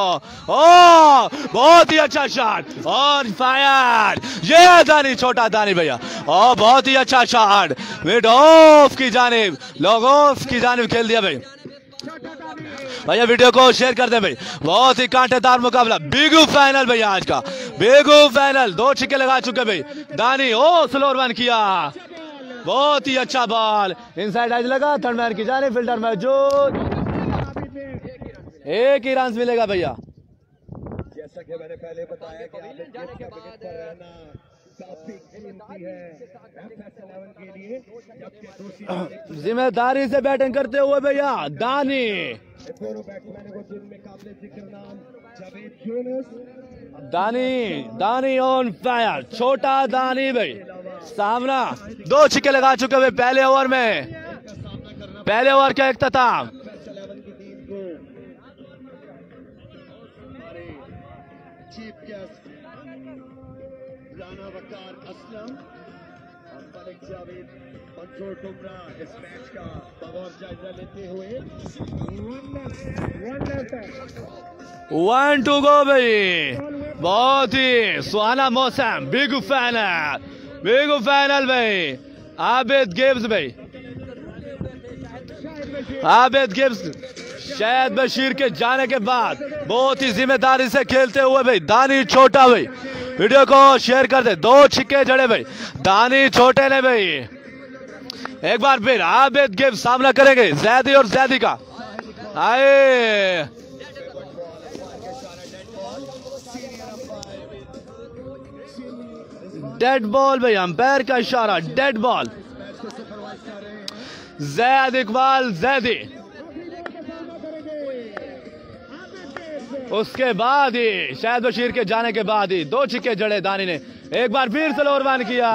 [SPEAKER 1] ओ बहुत ही अच्छा शॉट और फायर ये दानी, छोटा दानी भैया। ओ बहुत ही अच्छा शॉट मिड ऑफ़ की जानिब लॉग ऑफ़ की जानिब खेल दिया भाई। भैया वीडियो को शेयर कर दे भाई। बहुत ही कांटेदार मुकाबला। बिगू फाइनल भैया आज का। बिगू फाइनल दो छिक्के लगा चुके भाई। दानी ओ स्लोर वन किया। बहुत ही अच्छा बॉल इनसाइड एज लगा थर्ड मैन की जाने फ़िल्टर मौजूद। एक ही रन मिलेगा भैया।
[SPEAKER 6] जैसा कि मैंने पहले बताया कि गिब्स का विकेट पर रहना काफ़ी कीमती एफएस 11 के लिए जबकि दूसरी
[SPEAKER 1] ज़िम्मेदारी से बैटिंग करते हुए भैया दानी।
[SPEAKER 6] दोनों
[SPEAKER 1] दानी दानी ऑन फायर छोटा दानी भाई। सामना। दो छिक्के लगा चुके हुए पहले ओवर में। पहले ओवर का इख्ताम
[SPEAKER 6] वकार असलम और मलिक जावेद मंजूर टुमरा इस मैच का बगौर जायजा लेते हुए।
[SPEAKER 1] वन टू गो भाई। बहुत ही सुहाना मौसम। बिग फाइनल बिग फाइनल भाई। आबिद गेम्स भाई। आबिद गिब्स शायद बशीर के जाने के बाद बहुत ही ज़िम्मेदारी से खेलते हुए, भाई। दानी छोटा, भाई। वीडियो को शेयर कर दे। दो छिक्के जड़े भाई। दानी छोटे ने भाई। एक बार फिर आबेद गेम सामना करेंगे, जैदी और जैदी का। आए। डेड बॉल भाई अंपायर का इशारा। Dead ball Zaid Iqbal, Zaidi. उसके बाद ही, शायद बशीर के जाने के बाद ही, दो छिक्के जड़े दानी ने, एक बार फिर स्लोर वन किया।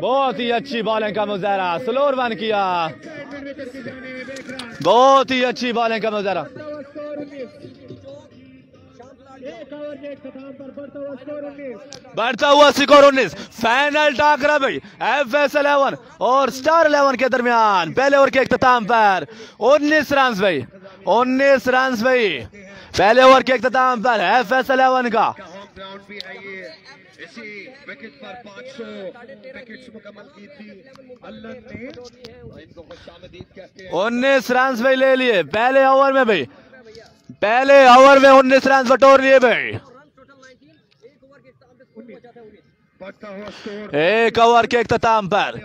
[SPEAKER 1] बहुत ही अच्छी बॉलिंग का मुजाहरा स्लोर वन किया। बहुत ही अच्छी बॉलिंग का मुजाहरा। बढ़ता हुआ स्कोर उन्नीस, फाइनल टाकरा भाई एफ़ एस इलेवन और स्टार इलेवन के दरमियान, पहले ओवर के इख्ताम पर। उन्नीस रन भाई, उन्नीस रन भाई। पहले ओवर के इख्ताम पर का।
[SPEAKER 6] है इसी विकेट पर 500 विकेट्स मुकम्मल की थी। ने
[SPEAKER 1] उन्नीस रन भाई ले लिए। पहले ओवर में भाई। पहले ओवर में उन्नीस रन बटोर लिए भाई। एक ओवर के इख्ताम पर।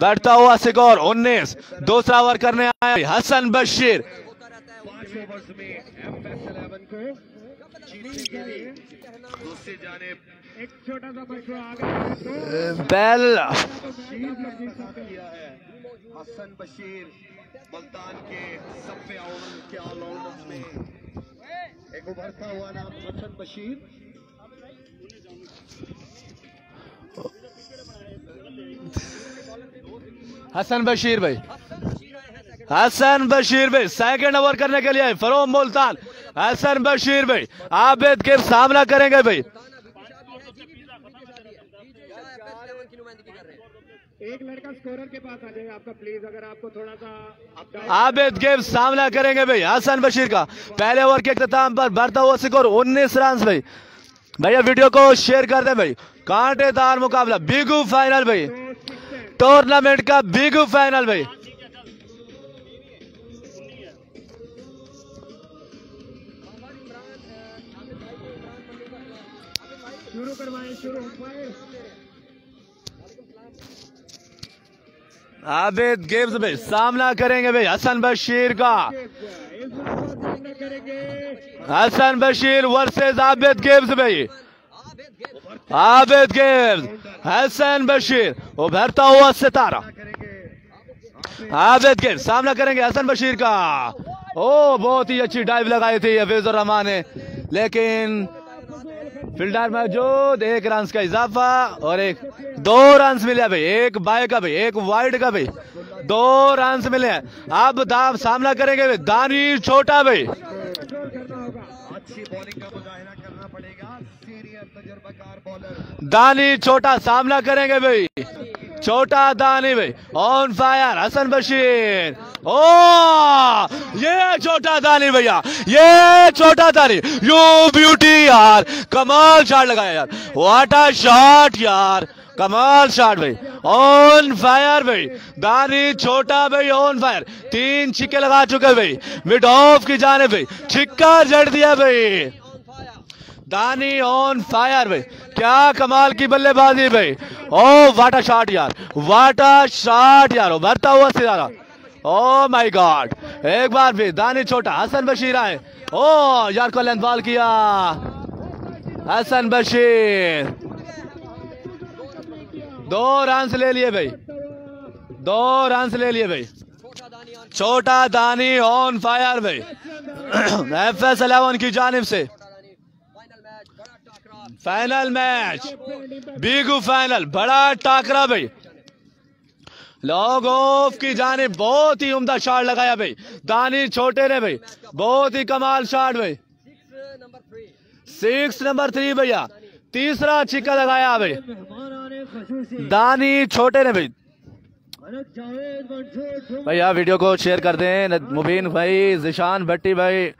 [SPEAKER 1] बढ़ता हुआ सिकोर उन्नीस। दूसरा ओवर करने आए हसन बशीर।
[SPEAKER 6] ओवर्स में एफ़ एस इलेवन को जीतने के लिए दूसरी जानेब
[SPEAKER 3] एक छोटा सा मशवरा आ गया
[SPEAKER 1] बेल।
[SPEAKER 6] किया है हसन बशीर मुल्तान के सफे ओवर के ऑलराउंडर्स में। एक उभरता हुआ नाम हसन बशीर।
[SPEAKER 1] हसन बशीर भाई। हसन बशीर भाई सेकंड ओवर करने के लिए फरोम मुल्तान। हसन बशीर भाई आबिद के सामना करेंगे भाई।
[SPEAKER 3] एक लड़का स्कोरर के पास आ जाएगा आपका प्लीज़ अगर आपको थोड़ा सा
[SPEAKER 1] आबिद गेम सामना करेंगे भाई हसन बशीर का। पहले ओवर के इख्ताम पर बढ़ता हुआ स्कोर उन्नीस रन भाई। भैया वीडियो को शेयर कर दे भाई। कांटेदार मुकाबला बिगू फाइनल भाई। टूर्नामेंट का बिगू फाइनल भाई।
[SPEAKER 3] शुरू करवाएँ, शुरू
[SPEAKER 1] आबिद गेम्स में सामना करेंगे भाई हसन बशीर का। हसन बशीर वर्सेस आबिद गेम्स भाई। आबिद गेम्स हसन बशीर, उभरता हुआ सितारा। आबिद गेम्स सामना करेंगे हसन बशीर का। ओ, बहुत ही अच्छी डाइव लगाई थी हफीजुर रहमान ने। लेकिन फील्डर मौजूद, एक रन का इजाफा और एक, दो रन मिले भाई, एक बाय का भाई, एक वाइड का भाई, दो रन मिले हैं। अब दाम सामना करेंगे भाई छोटा भाई। दानी छोटा सामना करेंगे भाई। छोटा दानी भाई। On fire Hasan Bashir. ओ, ये छोटा दानी भैया। ये छोटा दानी यू ब्यूटी यार। कमाल शॉट लगाया यार। वाट अ शॉट यार। कमाल शॉट भाई। ऑन फायर भाई। दानी छोटा भाई ऑन फायर तीन छिक्के लगा चुके भाई। मिड ऑफ़ की जाने भाई। छिक्का जड़ दिया भाई। दानी ऑन फायर भाई। क्या कमाल की बल्लेबाजी, भाई। ओ वाटा शॉट यार। वाटा शॉट यार। उभरता हुआ सितारा। ओ माय गॉड एक बार भी, दानी छोटा, हसन बशीर आए। ओ, यार, को लेंथ बॉल किया। हसन बशीर। दो रन ले लिए, भाई। दो रन ले लिए, भाई। छोटा दानी ऑन फायर भाई। एफ़ एस इलेवन की जानिब से। फाइनल मैच बिगू फाइनल बड़ा टाकरा भाई। लॉग ऑफ़ की जाने, बहुत ही उम्दा शॉट लगाया भाई। दानी छोटे ने भाई। बहुत ही कमाल शॉट भाई। सिक्स नंबर थ्री भैया। तीसरा छिक्का लगाया भाई। दानी छोटे ने भाई। भैया वीडियो को शेयर कर दें। मुबीन भाई, जिशान भट्टी भाई,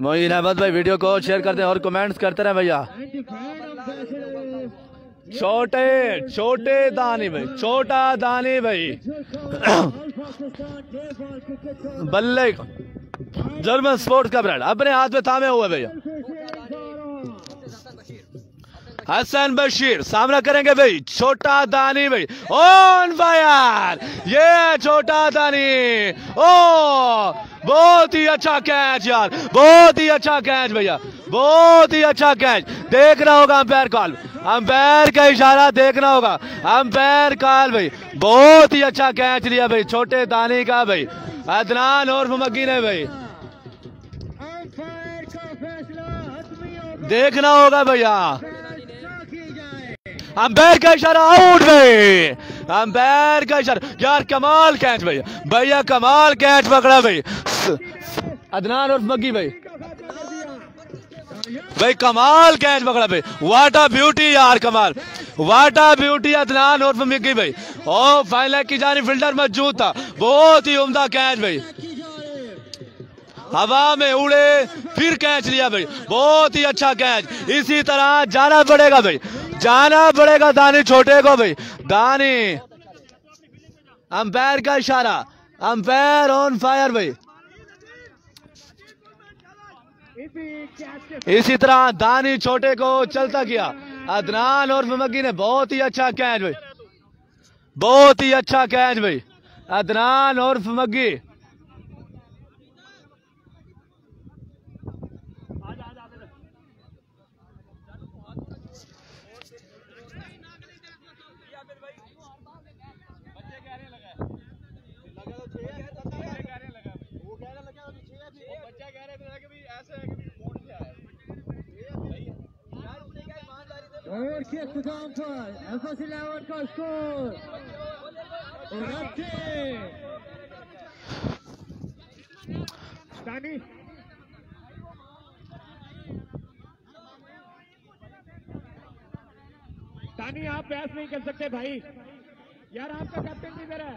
[SPEAKER 1] मोइन अहमद भाई वीडियो को शेयर कर दें और कमेंट्स करते रहे भैया।
[SPEAKER 3] 95 फैसले
[SPEAKER 1] छोटे छोटे दानी भाई, छोटा दानी भाई। बल्ले जर्मन स्पोर्ट्स का ब्रांड, अपने हाथ में थामे हुए भैया। हसन बशीर, सामना करेंगे भाई, छोटा दानी भाई। ऑन फायर ये छोटा दानी। ओ, बहुत ही अच्छा कैच यार, बहुत ही अच्छा कैच भैया। बहुत ही अच्छा कैच देखना होगा अंपायर कॉल. अंपायर का इशारा देखना होगा. अंपायर कॉल भाई बहुत ही अच्छा कैच लिया भाई. छोटे दाने का भाई. अदनान और मग्गी ने भाई. देखना होगा भैया. अंपायर का इशारा आउट भाई. अंपायर का इशारा. यार कमाल कैच भैया भैया कमाल कैच पकड़ा भाई. अदनान और मग्गी भाई. भाई कमाल कैच पकड़ा भाई वाट आ ब्यूटी यार, कमाल। वाट आ ब्यूटी अदनान और मग्गी भाई। ओ, फाइनल की जानी फील्डर मौजूद था बहुत ही उम्दा कैच भाई। हवा में उड़े, फिर कैच लिया भाई। बहुत ही अच्छा कैच इसी तरह जाना पड़ेगा भाई। जाना पड़ेगा दानी छोटे को भाई। दानी अंपायर का इशारा। अंपायर ऑन फायर भाई।
[SPEAKER 3] इसी
[SPEAKER 1] तरह दानी छोटे को चलता किया अदनान और ममगी ने बहुत ही अच्छा कैच भाई। बहुत ही अच्छा कैच भाई। अदनान और मग्गी
[SPEAKER 3] और के खुदाम पर एफएस 11 का स्कोर
[SPEAKER 5] दानी दानी आप बहस नहीं कर सकते भाई। यार, आपका कैप्टन किधर है?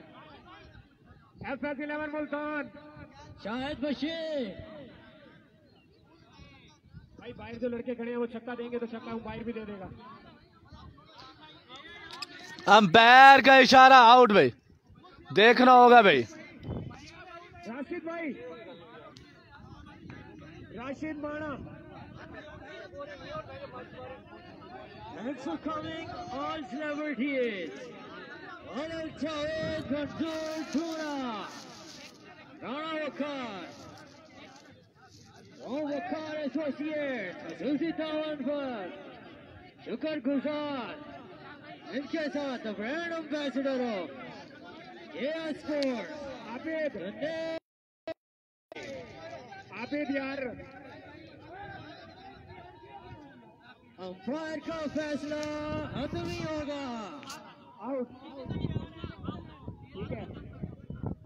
[SPEAKER 5] F S eleven Multan.
[SPEAKER 3] Shahid Bashir.
[SPEAKER 5] भाई बाहर जो लड़के खड़े हैं वो छक्का देंगे तो छक्का बाहर भी दे देगा।
[SPEAKER 1] अंपायर का इशारा आउट भाई। देखना होगा भाई।
[SPEAKER 5] राशिद भाई। Rashid
[SPEAKER 3] Thanks coming, all celebrities. Anil Javed, Mansoor Tuna, Rana Wakar, Om Wakar Associates, Susi Tawan पर शुक्र गुजार इनके साथ brand ambassador of a sports
[SPEAKER 5] Abid Abid यार
[SPEAKER 3] अंपायर का फैसला हतमी होगा
[SPEAKER 5] आउट ठीक है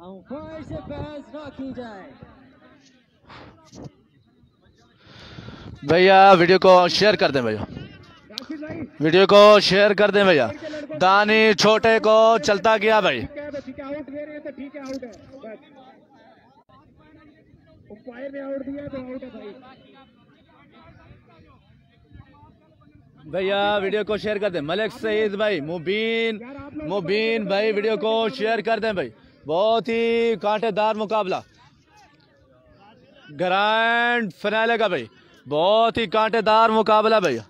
[SPEAKER 3] अंपायर से बहस ना की जाए
[SPEAKER 1] भैया वीडियो को शेयर कर दें भैया। वीडियो को शेयर कर दें भैया। दानी छोटे को चलता गया भाई। भैया वीडियो को शेयर कर दें। मलिक सईद भाई, मुबीन मुबीन भाई वीडियो को शेयर कर दें भाई। बहुत ही कांटेदार मुकाबला। ग्रैंड फिनाले का भाई। बहुत ही कांटेदार मुकाबला भैया।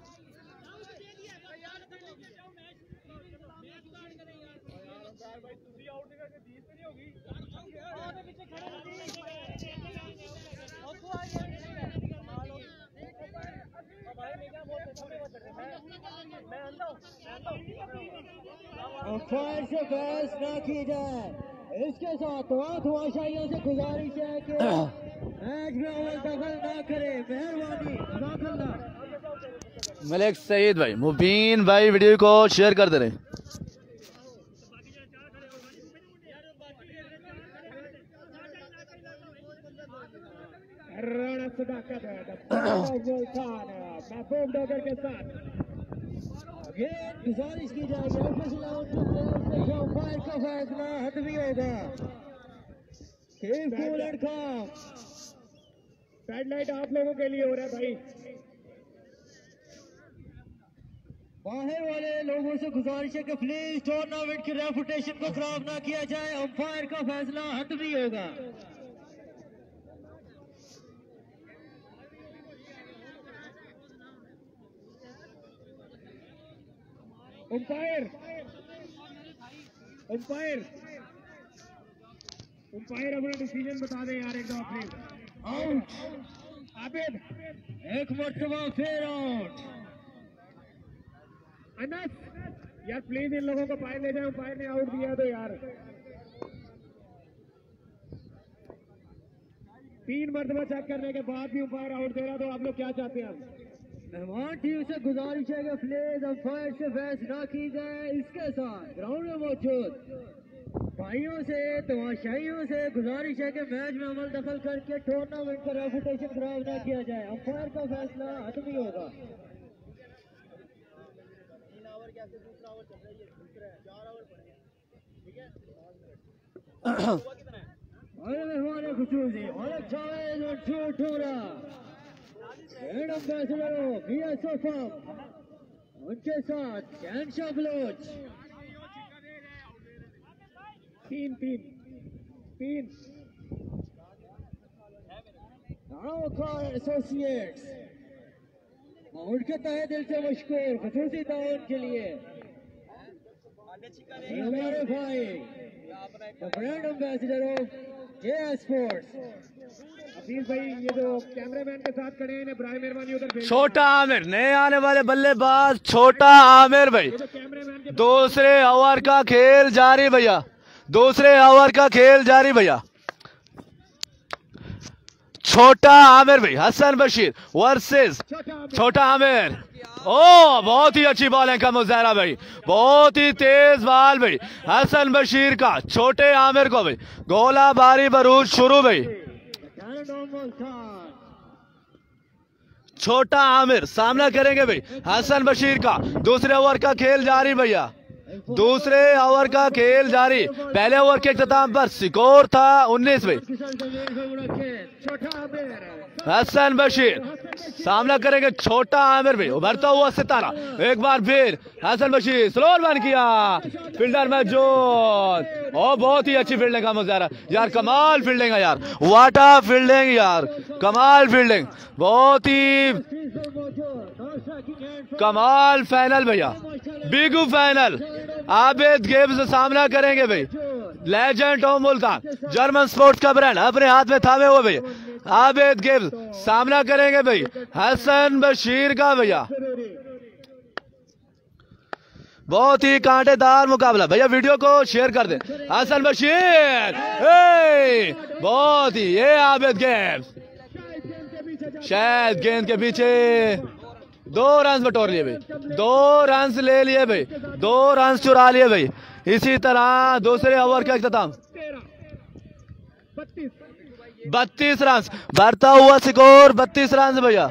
[SPEAKER 3] ना की जाए। इसके साथ तमाम तमाशाइयों से गुजारिश है कि मैच में अव्वल दखल ना करे। मेहरबानी
[SPEAKER 1] मलिक सईद भाई मुबीन भाई वीडियो को शेयर कर दे रहे।
[SPEAKER 5] महबूब डॉगर के साथ।
[SPEAKER 3] गुजारिश की जाएगी के फैसला हतमी होगा keep cool and calm
[SPEAKER 5] red light आप लोगों के लिए हो रहा है भाई।
[SPEAKER 3] बाहर वाले लोगों से गुजारिश है कि प्लीज़ टूर्नामेंट की रेपुटेशन को खराब ना किया जाए। अंपायर का फैसला हतमी होगा।
[SPEAKER 5] उम्पायर उम्पायर अंपायर अपना डिसीज़न बता दे यार एक दो
[SPEAKER 3] आउट
[SPEAKER 5] आबिद
[SPEAKER 3] एक मरतबा फिर आउट
[SPEAKER 5] अनस यार प्लीज़ इन लोगों को पाए ले जाओ अंपायर ने आउट दिया तो यार। तीन मरतबा चेक करने के बाद भी अंपायर आउट दे रहा तो आप लोग क्या चाहते हैं? अब
[SPEAKER 3] मेहमान टीम से गुजारिश है कि प्लेज अंपायर से बहस ना की जाए इसके साथ ग्राउंड में मौजूद। भाइयों से तमाशाइयों से गुजारिश है कि मैच में अमल दखल करके टूर्नामेंट का रेपुटेशन खराब ना किया जाए। अंपायर का फैसला हतमी होगा। और मेहमान खसूसी और जावेद और ठूठूरा एंड एम्बेसडर बी एस उनके साथ कैंशा बलोच
[SPEAKER 5] तीन तीन तीन
[SPEAKER 3] नावकार एसोसिएट्स उनके तहे दिल से मशकूर खसूसी ताउन के लिए हमारे भाई brand ambassador of J sports
[SPEAKER 5] Hafeez भाई ये जो कैमरामैन के साथ खड़े हैं इन्हें बराए मेहरबानी उधर भेज
[SPEAKER 1] छोटा आमिर नए आने वाले बल्लेबाज छोटा आमिर भाई। दूसरे ओवर का खेल जारी भैया। दूसरे ओवर का खेल जारी भैया। छोटा आमिर भाई हसन बशीर वर्सेस।
[SPEAKER 5] छोटा आमिर।
[SPEAKER 1] ओ बहुत ही अच्छी बॉल है का मुजहरा भाई। बहुत ही तेज बॉल भाई। हसन बशीर का, छोटे आमिर को भाई। गोला बारी बरूद शुरू भाई। छोटा आमिर, सामना करेंगे भाई। हसन बशीर का, दूसरे ओवर का खेल जारी भैया। दूसरे ओवर का खेल जारी। पहले ओवर के इख्ताम पर स्कोर था 19 भाई
[SPEAKER 3] किसान ज़मीन को मुड़के छोटा आमिर
[SPEAKER 1] हसन बशीर सामना करेंगे छोटा आमिर भाई उभरता हुआ सितारा। एक बार फिर हसन बशीर स्लोर बन किया। फील्डर में जो ओ बहुत ही अच्छी फील्डिंग का मुजाहरा। यार, कमाल फील्डिंग है यार। वाटा फील्डिंग यार। कमाल फील्डिंग बहुत ही कमाल फाइनल भैया। बिगू फाइनल आबिद गेम से सामना करेंगे भाई। Legend of Multan German sports का ब्रांड अपने हाथ में थामे हुए भैया। आबिद गेम सामना करेंगे भाई। हसन बशीर का भैया। बहुत ही कांटेदार मुकाबला। भैया वीडियो को शेयर कर दें। हसन बशीर! ए, बहुत ही ये आबिद गेम शायद गेंद के पीछे दो रन बटोर लिए भाई। दो रन ले लिए भाई। दो रन चुरा लिए भाई। इसी तरह दूसरे ओवर का अख्ताम
[SPEAKER 5] बत्तीस
[SPEAKER 1] रन बढ़ता हुआ स्कोर बत्तीस रन भैया।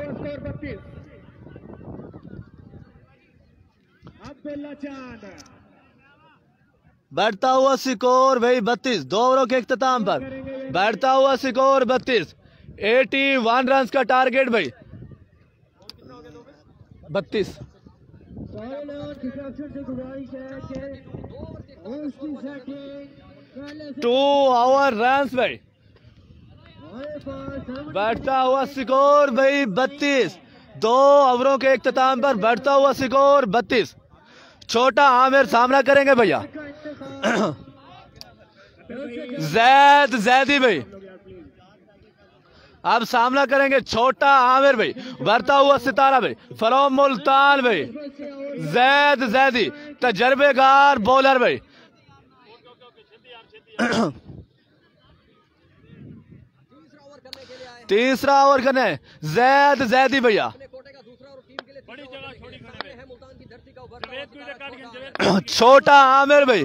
[SPEAKER 1] बढ़ता हुआ स्कोर भाई बत्तीस। दो ओवरों के अख्ताम पर। बढ़ता हुआ स्कोर बत्तीस। एटी वन रन का टारगेट भाई बत्तीस
[SPEAKER 3] सारे लेवन डिस्ट्रक्शन से गुजारिश है कि उसकी सेटिंग पहले से
[SPEAKER 1] टू आवर रन भाई। बढ़ता हुआ स्कोर, भाई, बत्तीस। दो ओवरों के इख्ताम पर बढ़ता हुआ स्कोर, बत्तीस। छोटा आमिर सामना करेंगे, भैया। जैद, जैदी, भाई। अब सामना करेंगे छोटा आमिर भाई बढ़ता हुआ सितारा भाई फरोम मुल्तान भाई। जैद जैदी तजर्बेकार बॉलर भाई।
[SPEAKER 2] तीसरा ओवर करने के लिए आए
[SPEAKER 1] तीसरा ओवर करने जैद जैदी भैया
[SPEAKER 2] हैं
[SPEAKER 1] छोटा आमिर भाई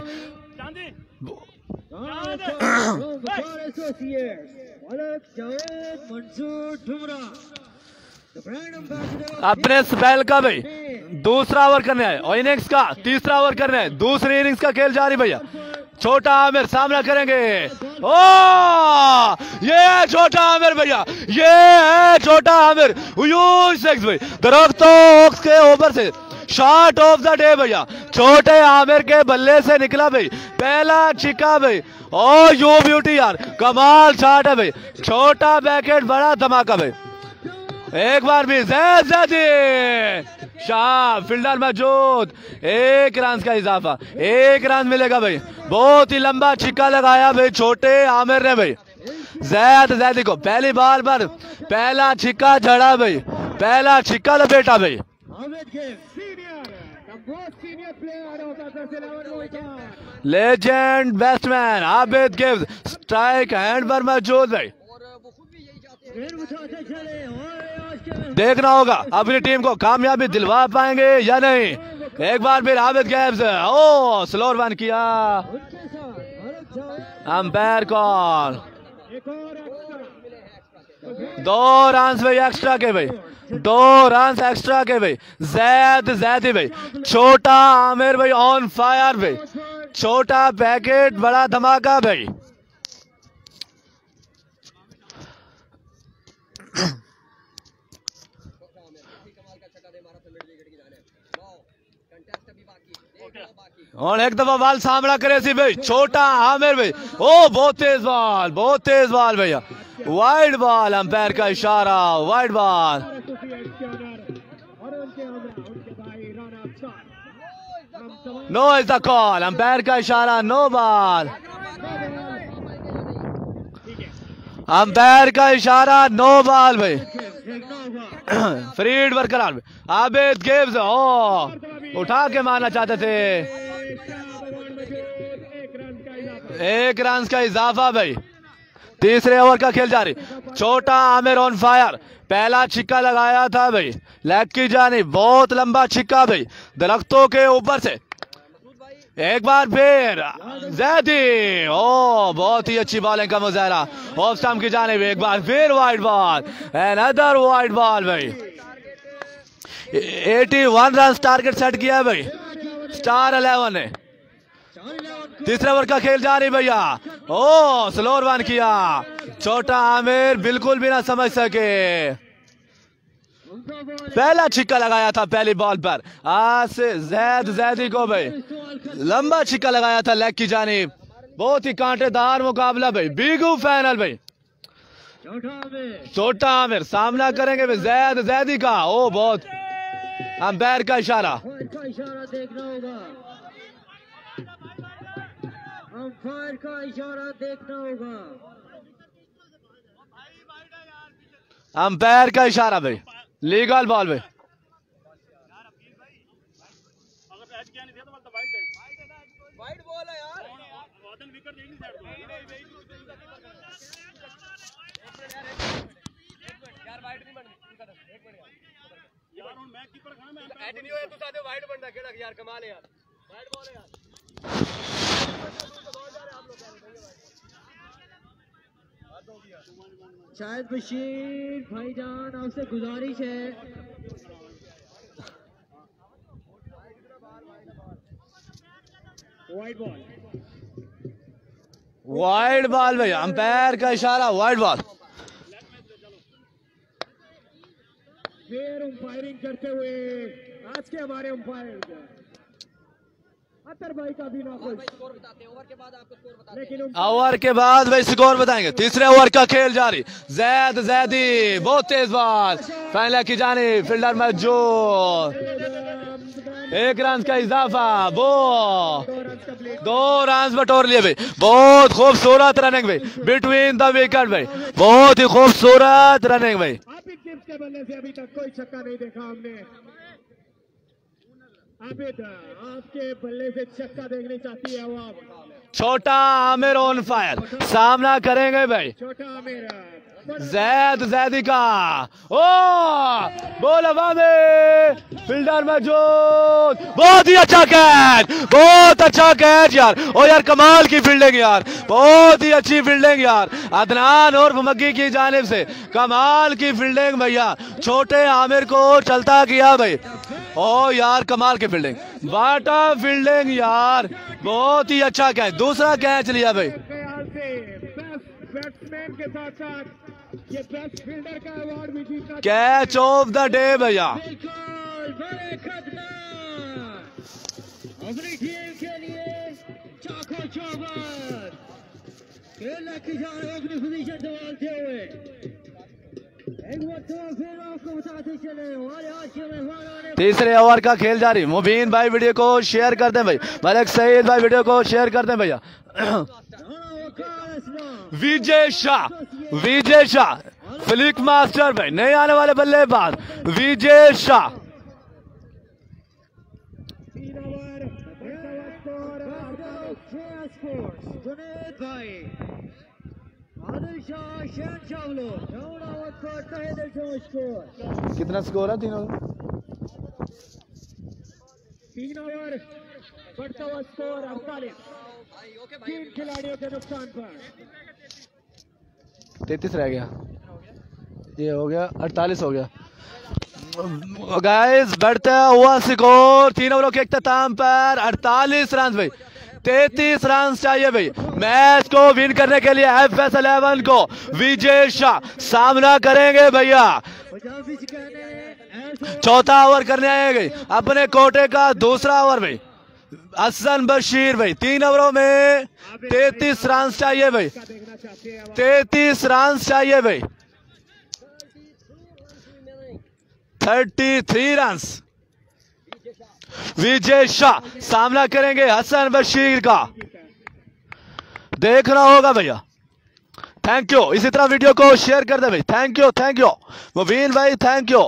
[SPEAKER 1] अपने स्पेल का भाई, दूसरा ओवर करने आए, और इनिंग्स का, तीसरा ओवर करने आए, दूसरी इनिंग्स का खेल जारी भैया। छोटा आमिर सामना करेंगे। ओ, ये है छोटा आमिर भैया, ये है छोटा आमिर। सिक्स भाई, दरख्तों के ऊपर से शॉट ऑफ़ द डे भैया। छोटे आमिर के बल्ले से निकला भाई, पहला छिका भाई। यू ब्यूटी यार कमाल शॉट है भाई छोटा बैकेट बड़ा धमाका भाई एक बार भी फील्डर मौजूद एक रन का इजाफा एक रन मिलेगा भाई बहुत ही लंबा छिक्का लगाया भाई छोटे आमिर ने भाई जैद जैदी को पहली बॉल पर पहला छिक्का झड़ा भाई पहला छिक्का लपेटा भाई लेजेंड बैट्समैन आबिद गिव्स स्ट्राइक हैंड पर मौजूद
[SPEAKER 2] हैं
[SPEAKER 1] देखना होगा अपनी टीम को कामयाबी दिलवा पाएँगे या नहीं। एक बार फिर आबिद गिव्स ओ स्लोर वन किया। अंपायर कॉल दो रन भाई एक्स्ट्रा के भाई। दो रन एक्स्ट्रा के भाई। जैद, जैदी भाई। छोटा आमिर भाई ऑन फायर भाई। छोटा पैकेट, बड़ा धमाका भाई।
[SPEAKER 2] और
[SPEAKER 1] एक दफ़ा बाल सामना करे सी भाई। छोटा आमिर भाई। ओ, बहुत तेज बाल, बहुत तेज बाल भैया। वाइड बॉल अंपायर का इशारा
[SPEAKER 5] wide ball
[SPEAKER 1] no is the call umpire का इशारा नो बॉल अंपायर का इशारा नो बॉल भाई फ्रीड बरकरार आबिद गिव्स ओ उठा के मारना चाहते थे।
[SPEAKER 5] एक रन का इजाफा
[SPEAKER 1] भाई तीसरे ओवर का खेल जारी। छोटा आमिर ऑन फायर पहला छिक्का लगाया था भाई। लेग की जानी। बहुत लंबा छिक्का भाई। दरख्तों के ऊपर से। एक बार फिर। जैदी ओ, बहुत ही अच्छी बॉलिंग का मुजाहरा। ऑफ़ स्टम्प की जाने एक बार फिर wide ball and other wide ball भाई 81 रन टारगेट सेट किया भाई। स्टार 11 ने। तीसरे ओवर का खेल जारी भैया। ओ, स्लोर वन किया। छोटा आमिर बिल्कुल भी ना समझ सके। पहला छिक्का लगाया था पहली बॉल पर। आज जैद, जैदी को भाई। लंबा छिक्का लगाया था लेग की जानी बहुत ही कांटेदार मुकाबला भाई। बिगू फाइनल भाई।
[SPEAKER 3] छोटा
[SPEAKER 1] छोटा आमिर सामना करेंगे भाई जैद, जैदी का। ओ, बहुत। अंपायर का इशारा।
[SPEAKER 3] फायर का इशारा देखना होगा।
[SPEAKER 1] अंपायर का इशारा भाई। लीगल बॉल भाई।
[SPEAKER 2] यार। कमाल है यार। वाइड बॉल है यार।
[SPEAKER 3] शायद बशीर भाईजान आपसे गुजारिश है।
[SPEAKER 5] वाइड बॉल
[SPEAKER 1] वाइड बॉल भाई अंपायर का इशारा वाइड बॉल
[SPEAKER 5] फिर अंपायरिंग करते हुए आज के हमारे अंपायर अतर भाई का भी ना खुश
[SPEAKER 2] स्कोर बताते हैं। ओवर के बाद आपको स्कोर बताते
[SPEAKER 5] लेकिन
[SPEAKER 1] ओवर के बाद भाई स्कोर बताएँगे। तीसरे ओवर का खेल जारी। जैद जैदी बहुत तेज बॉल पहले की जानी फील्डर मौजूद एक रन का इजाफा वो। दो रन बटोर लिए भाई। बहुत खूबसूरत रनिंग भाई। बिटवीन द विकेट भाई। बहुत ही खूबसूरत रनिंग भाई।
[SPEAKER 5] के बल्ले से अभी तक कोई छक्का नहीं देखा हमने। आबिद आपके बल्ले से छक्का देखनी चाहती है आवाम
[SPEAKER 1] छोटा आमिर ऑन फायर सामना करेंगे भाई।
[SPEAKER 5] छोटा मेरा
[SPEAKER 1] जैद जैदी का ओ बोल हवा में फील्डर मौजूद। बहुत ही अच्छा कैच बहुत अच्छा कैच यार। ओ यार कमाल की फील्डिंग यार। बहुत ही अच्छी फील्डिंग यार। अदनान और मग्गी की जानिब से। कमाल की फील्डिंग भैया। छोटे आमिर को चलता किया भाई। ओ यार, कमाल की फील्डिंग वाटा फील्डिंग यार। बहुत ही अच्छा कैच दूसरा कैच लिया भाई। कैच ऑफ़ द डे भैया।
[SPEAKER 3] टीम के
[SPEAKER 1] तीसरे ओवर का खेल जारी। मुबीन भाई वीडियो को शेयर कर दें भाई। मलिक सईद भाई वीडियो को शेयर कर दें भैया। विजय शाह विजय शाह फ्लिक मास्टर भाई नए आने वाले बल्लेबाज। विजय शाह।
[SPEAKER 3] भाई। स्कोर
[SPEAKER 1] कितना स्कोर है तीनों
[SPEAKER 5] तीन ओवर बढ़ता हुआ स्कोर अड़तालीस। तीन खिलाड़ियों के नुकसान पर।
[SPEAKER 1] तैतीस रह गया। ये हो गया अड़तालीस हो गया। गाइस बढ़ता हुआ स्कोर तीन ओवरों के अख्ताम पर अड़तालीस रन भाई। तैतीस रन चाहिए भाई। मैच को विन करने के लिए एफ़ एस इलेवन को विजय शाह सामना करेंगे भैया। चौथा ओवर करने आएँगे अपने कोटे का दूसरा ओवर भाई। हसन बशीर भाई, तीन ओवरों में तैतीस रन चाहिए भाई। तैतीस रन चाहिए भाई। Thirty three run Vijay Shah सामना करेंगे हसन बशीर का। देखना होगा भैया। थैंक यू इसी तरह वीडियो को शेयर कर दे भाई। Thank you thank you Mubeen भाई थैंक यू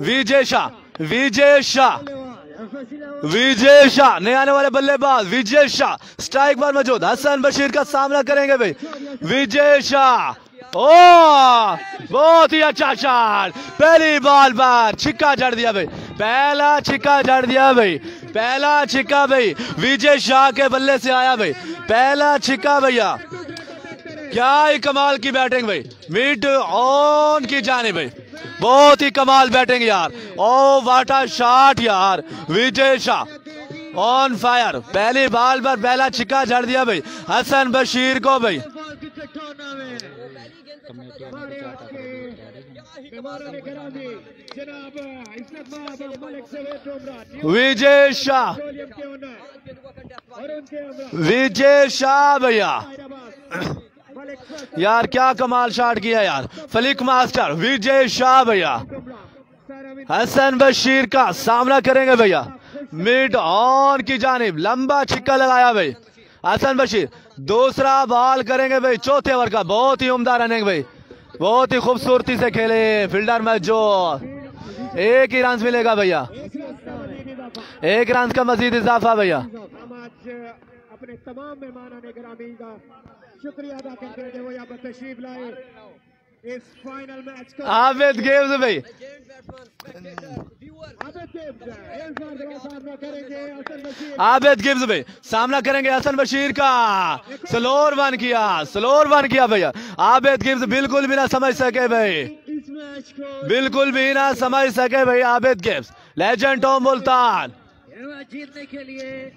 [SPEAKER 1] विजय शाह विजय शाह। विजय शाह, नए आने वाले बल्लेबाज, विजय शाह। स्ट्राइक बार मौजूद। हसन बशीर का सामना करेंगे भाई। विजय शाह। ओ बहुत ही अच्छा शॉट पहली बॉल पर छिक्का जड़ दिया भाई। पहला छिक्का जड़ दिया भाई। पहला छिक्का भाई, विजय शाह के बल्ले से आया भाई। पहला छिक्का भैया। क्या ही कमाल की बैटिंग भाई। मिड ऑन की जाने भाई। बहुत ही कमाल बैटिंग यार। ओ वाटा शॉट यार। विजय शाह। ऑन फायर पहली बॉल पर पहला छिक्का जड़ दिया भाई। हसन बशीर को भाई। विजय शाह। विजय शाह भैया। यार क्या कमाल शॉट किया यार। फलिक मास्टर विजय शाह भैया। हसन बशीर का सामना करेंगे भैया। मिड ऑन की जानिब। लंबा छिक्का लगाया भाई। हसन बशीर दूसरा बॉल करेंगे भाई, चौथे ओवर का बहुत ही उमदा रनिंग भाई। बहुत ही खूबसूरती से खेले फील्डर में जो एक ही रन मिलेगा भैया। एक रन का मजीद इजाफा भैया।
[SPEAKER 5] अपने तमाम मेहमान शुक्रिया अदा करते हुए यहाँ पर तशरीफ़ लाए। इस फाइनल मैच को
[SPEAKER 1] आबिद गेव्स भाई
[SPEAKER 5] आबिद गिब्स
[SPEAKER 1] भाई सामना करेंगे हसन बशीर का। स्लोर वन किया स्लोर वन किया भैया। आबिद गिब्स बिल्कुल भी ना समझ सके भाई।
[SPEAKER 3] इस मैच को
[SPEAKER 1] बिल्कुल भी ना समझ सके भाई आबिद गिब्स लेजेंड ऑफ़ मुल्तान
[SPEAKER 3] जीतने के लिए।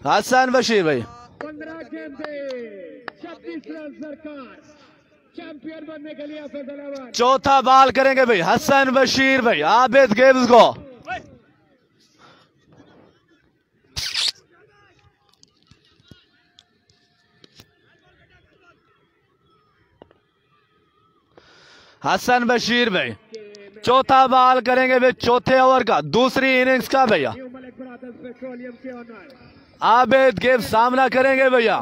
[SPEAKER 1] हसन बशीर भाई।
[SPEAKER 5] पंद्रह गेम से छत्तीस रन सरकार चैंपियन बनने के लिए फैसलाबाद
[SPEAKER 1] चौथा बॉल करेंगे भाई हसन बशीर भाई आबिद गेम्स को। हसन बशीर भाई चौथा बॉल करेंगे भाई चौथे ओवर का दूसरी इनिंग्स का भैया। आबेद गिब्स सामना करेंगे भैया।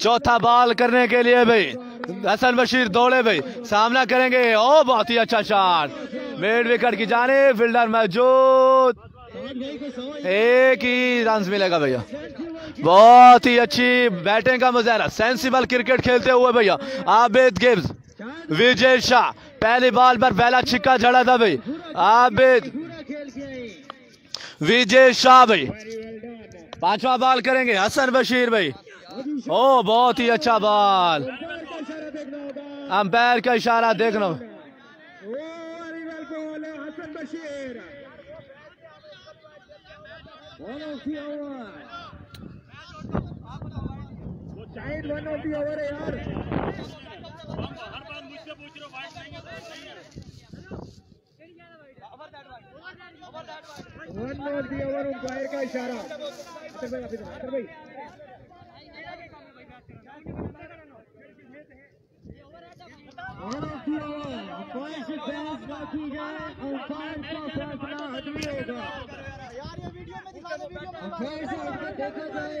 [SPEAKER 1] चौथा बॉल करने के लिए भाई, हसन बशीर दौड़े भाई, सामना करेंगे। ओ, बहुत ही अच्छा शॉट मिड विकेट की जाने फील्डर मौजूद। एक ही रन मिलेगा भैया। बहुत ही अच्छी बैटिंग का मुजाहरा सेंसिबल क्रिकेट खेलते हुए भैया। आबेद गिब्स, विजय शाह पहली बॉल पर पहला छिक्का जड़ा था भाई। आबिद। विजय शाह भाई। पांचवा बॉल करेंगे हसन बशीर भाई। ओ, बहुत ही अच्छा बॉल।
[SPEAKER 5] अंपायर का इशारा देख over. Time
[SPEAKER 3] one of the over
[SPEAKER 5] है यार one of the over umpire का इशारा अतर भाई अभी अतर भाई of the over, अंपायर से बहस ना की जाए अंपायर का फैसला हतमी होगा अंपायर से अगर देखा जाए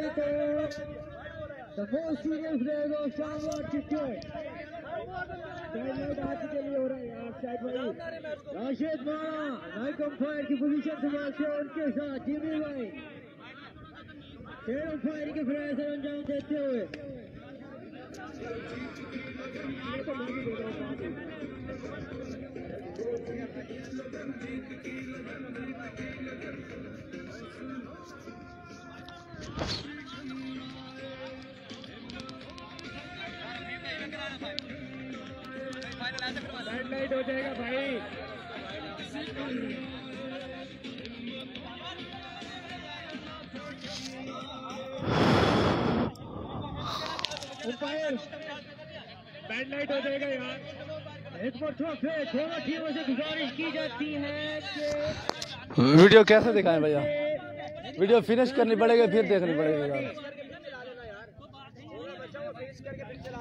[SPEAKER 5] तो serious day of Shamwat cricket timeout आज के लिए हो रहा है यार शायद भाई राशिद मारा नाइक अंपायर की पोजीशन संभालते हैं उनके साथ जिमी भाई शेर अंपायर के फैसले अंजाम देते हुए ये तो लाइट हो जाएगा भाई। अंपायर बैड लाइट हो जाएगा यार एक बार थोड़ा फिर दोनों टीमों से गुजारिश की जाती है कि
[SPEAKER 1] वीडियो कैसे दिखाएँ भैया? वीडियो फिनिश करनी पड़ेगी फिर देखनी पड़ेगी। यार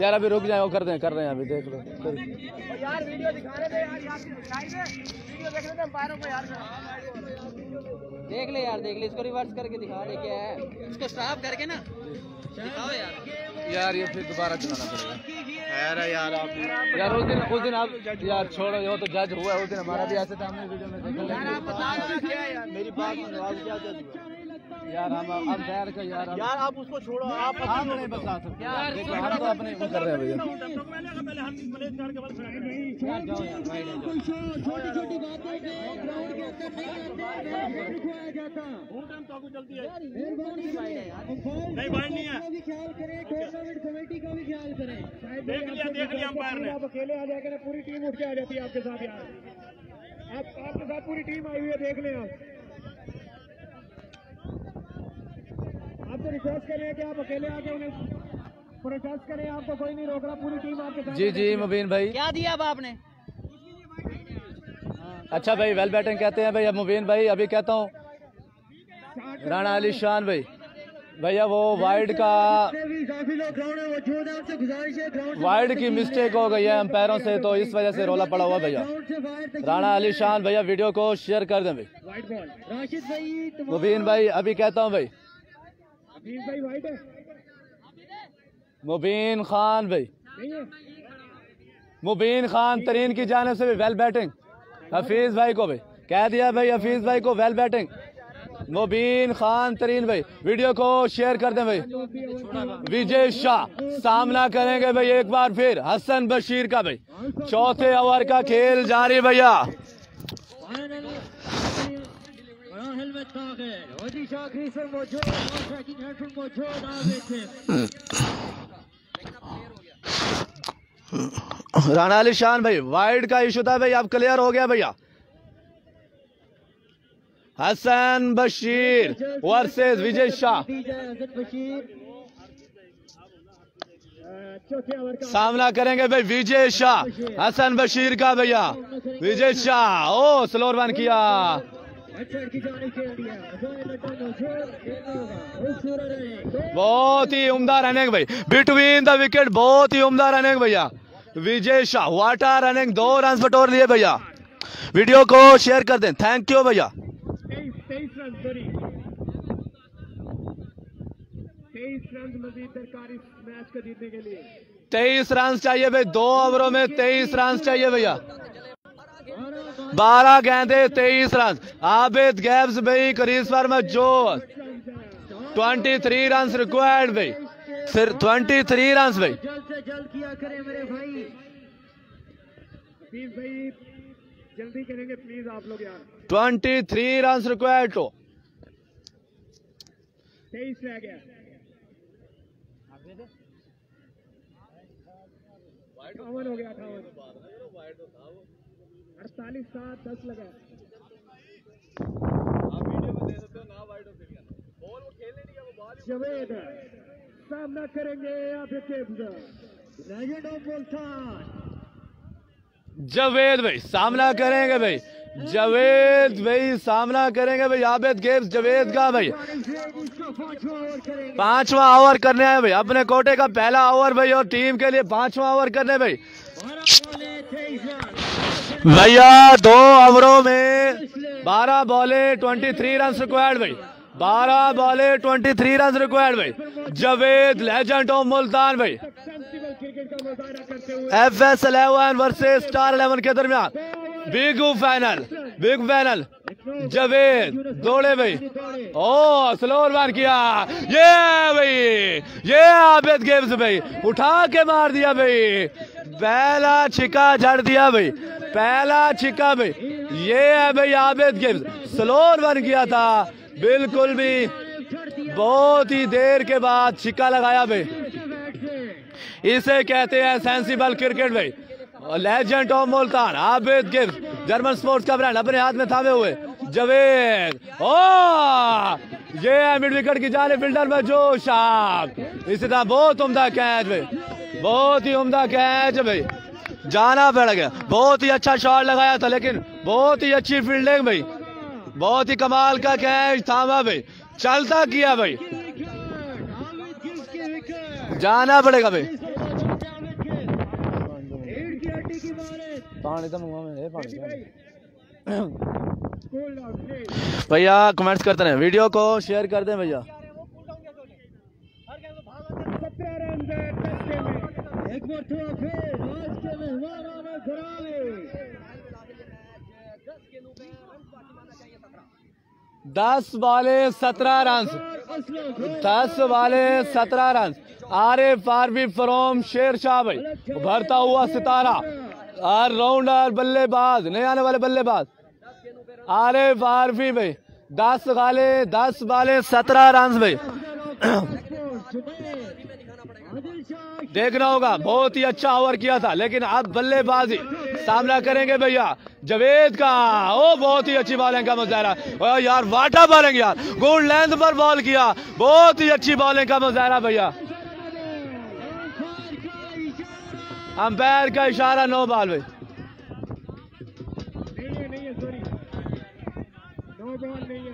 [SPEAKER 1] यार अभी रुक जाए वो कर दें कर रहे हैं अभी देख लो।
[SPEAKER 3] यार वीडियो दिखाने दे यार यार वीडियो देखने दे अंपायरों को यार। देख ले यार देख ले इसको रिवर्स करके दिखा दे क्या है। इसको स्टॉप करके ना दिखाओ यार।
[SPEAKER 1] यार ये फिर दोबारा चलाना पड़ेगा।
[SPEAKER 6] अरे यार आप
[SPEAKER 1] यार उस दिन उस दिन आप यार छोड़ो वो तो जज हुआ है, उस दिन हमारा भी ऐसे था हमने वीडियो में देखा
[SPEAKER 3] यार आप बताओ क्या यार?
[SPEAKER 6] मेरी बात आप क्या क्या
[SPEAKER 1] यार हम के यार
[SPEAKER 6] यार आप उसको छोड़ो आप
[SPEAKER 1] हम नहीं बता सकते। देखो हम तो अपने वो कर रहे हैं भैया।
[SPEAKER 5] छोटी छोटी बातों पे ग्राउंड के अंदर नहीं जाता। नहीं बाइंड नहीं है। भी ख्याल करें टूर्नामेंट कमेटी का भी ख्याल करें। देख लिया देख लिया अंपायर ने। आप अकेले आ ना पूरी टीम उठ के आ जाती है आपके साथ यार। आप आपके साथ पूरी टीम आई हुई है देख लें आप। आपसे रिक्वेस्ट कर रहे हैं कि आप अकेले आके उन्हें प्रोटेस्ट करें आपको कोई नहीं रोक रहा पूरी टीम आपके साथ
[SPEAKER 1] जी जी मुबीन भाई।
[SPEAKER 3] क्या दिया अब आपने?
[SPEAKER 1] अच्छा भाई वेल बैटिंग कहते हैं भाई अब मुबीन भाई अभी कहता हूँ। राणा अली शान भाई। भैया वो वाइड का
[SPEAKER 5] हैं है
[SPEAKER 1] वाइड की मिस्टेक हो गई है अंपायरों से तो इस वजह से रोला पड़ा हुआ भैया। राणा अली शान भैया वीडियो को शेयर कर दें भाई।
[SPEAKER 5] राशिद भाई
[SPEAKER 1] मुबीन भाई अभी कहता हूँ भाई।
[SPEAKER 5] हफीज भाई वाइट है।
[SPEAKER 1] मुबीन खान भाई। मुबीन खान तरीन की जानब से भी वेल बैटिंग हफीज भाई को भाई। कह दिया भाई हफीज भाई को वेल बैटिंग मुबीन खान तरीन भाई। वीडियो को शेयर कर दें भाई। विजय शाह सामना करेंगे भाई एक बार फिर। हसन बशीर का भाई। चौथे ओवर का खेल जारी भैया
[SPEAKER 5] फाइनल बड़ा हेलमेट ताकत ओदी शाह क्रीज पर मौजूद और ट्रैकिंग हेड पर मौजूद आगे थे
[SPEAKER 1] राणा अली शान भाई वाइड का इशू था भाई अब क्लियर हो गया भैया। हसन बशीर वर्सेस विजय शाह। सामना करेंगे भाई विजय शाह, हसन बशीर का भैया। विजय शाह, ओ स्लोर वन किया। बहुत ही उम्दा रनिंग भाई। बिटवीन द विकेट, बहुत ही उम्दा रनिंग भैया। विजय शाह वाटा रनिंग दो रन बटोर लिए भैया। वीडियो को शेयर कर दें। थैंक यू भैया।
[SPEAKER 5] तेईस रन
[SPEAKER 1] चाहिए भाई। दो ओवरों में तेईस रन चाहिए भैया। बारह गेंदे, तेईस रन। आबिद गैब्स भाई करीस वर्मा जो ट्वेंटी थ्री रन रिक्वायर्ड भाई सिर्फ़ ट्वेंटी थ्री रन भाई twenty three run required to
[SPEAKER 5] तेईस रह गया। अठावन हो गया अठावन अड़तालीस सात दस लगा जवेद सामना करेंगे
[SPEAKER 1] जवेद भाई सामना करेंगे भाई। जवेद भाई सामना करेंगे भाई। आबिद गेम्स जवेद का भाई।
[SPEAKER 5] पांचवा ओवर करेंगे
[SPEAKER 1] पांचवा ओवर करने आए भाई। अपने कोटे का पहला ओवर भाई और टीम के लिए पांचवा ओवर करने भाई। भैया, दो ओवरों में बारह बॉले ट्वेंटी थ्री रन रिक्वायर्ड भाई। बारह बॉले ट्वेंटी थ्री रन रिक्वायर्ड भाई। जवेद लेजेंड ऑफ़ मुल्तान भाई। F S eleven versus star eleven के दरमियान। Big final big final Javed, दौड़े भाई। ओ स्लोर वन किया। ये भाई, ये आबेद गेम्स भाई। उठा के मार दिया भाई। पहला छिका जड़ दिया भाई, पहला छिक्का भाई। ये है भाई आबिद गेम्स। स्लोर वन किया था, बिल्कुल भी। बहुत ही देर के बाद छिक्का लगाया भाई। इसे कहते हैं सेंसिबल क्रिकेट भाई। Legend of Multan Abid gift German sports का ब्रांड अपने हाथ में थामे हुए। जवेद। ओ ये है मिड विकेट की जाने फील्डर में जो आप इसी तरह बहुत उम्दा कैच भाई। बहुत ही उम्दा कैच भाई। जाना पड़ गया। बहुत ही अच्छा शॉट लगाया था, लेकिन बहुत ही अच्छी फील्डिंग भाई। बहुत ही कमाल का कैच थामा भाई। चलता किया भाई। जाना पड़ेगा भाई। पानी तो मंगवा पानी भैया कमेंट्स करते रहे। वीडियो को शेयर कर दें भैया।
[SPEAKER 5] फिर आज के मेहमान
[SPEAKER 1] दस वाले सत्रह रन दस वाले सत्रह run are फारवी from Sher Shah भाई। उभरता हुआ सितारा। और राउंडर बल्लेबाज, नहीं आने वाले बल्लेबाज। आरे फारवी भाई, दस वाले दस वाले सत्रह रन भाई। देखना होगा, बहुत ही अच्छा ओवर किया था, लेकिन अब बल्लेबाजी, सामना करेंगे भैया, जवेद का। ओ, बहुत ही अच्छी बॉलिंग का मुजाहरा यार, वाटा बॉलिंग यार गुड लेंथ पर बॉल किया, बहुत ही अच्छी बॉलिंग का मुजाहरा भैया। अंपायर का इशारा नो बॉल भाई
[SPEAKER 5] नहीं है नहीं है। सॉरी नो बॉल नहीं है?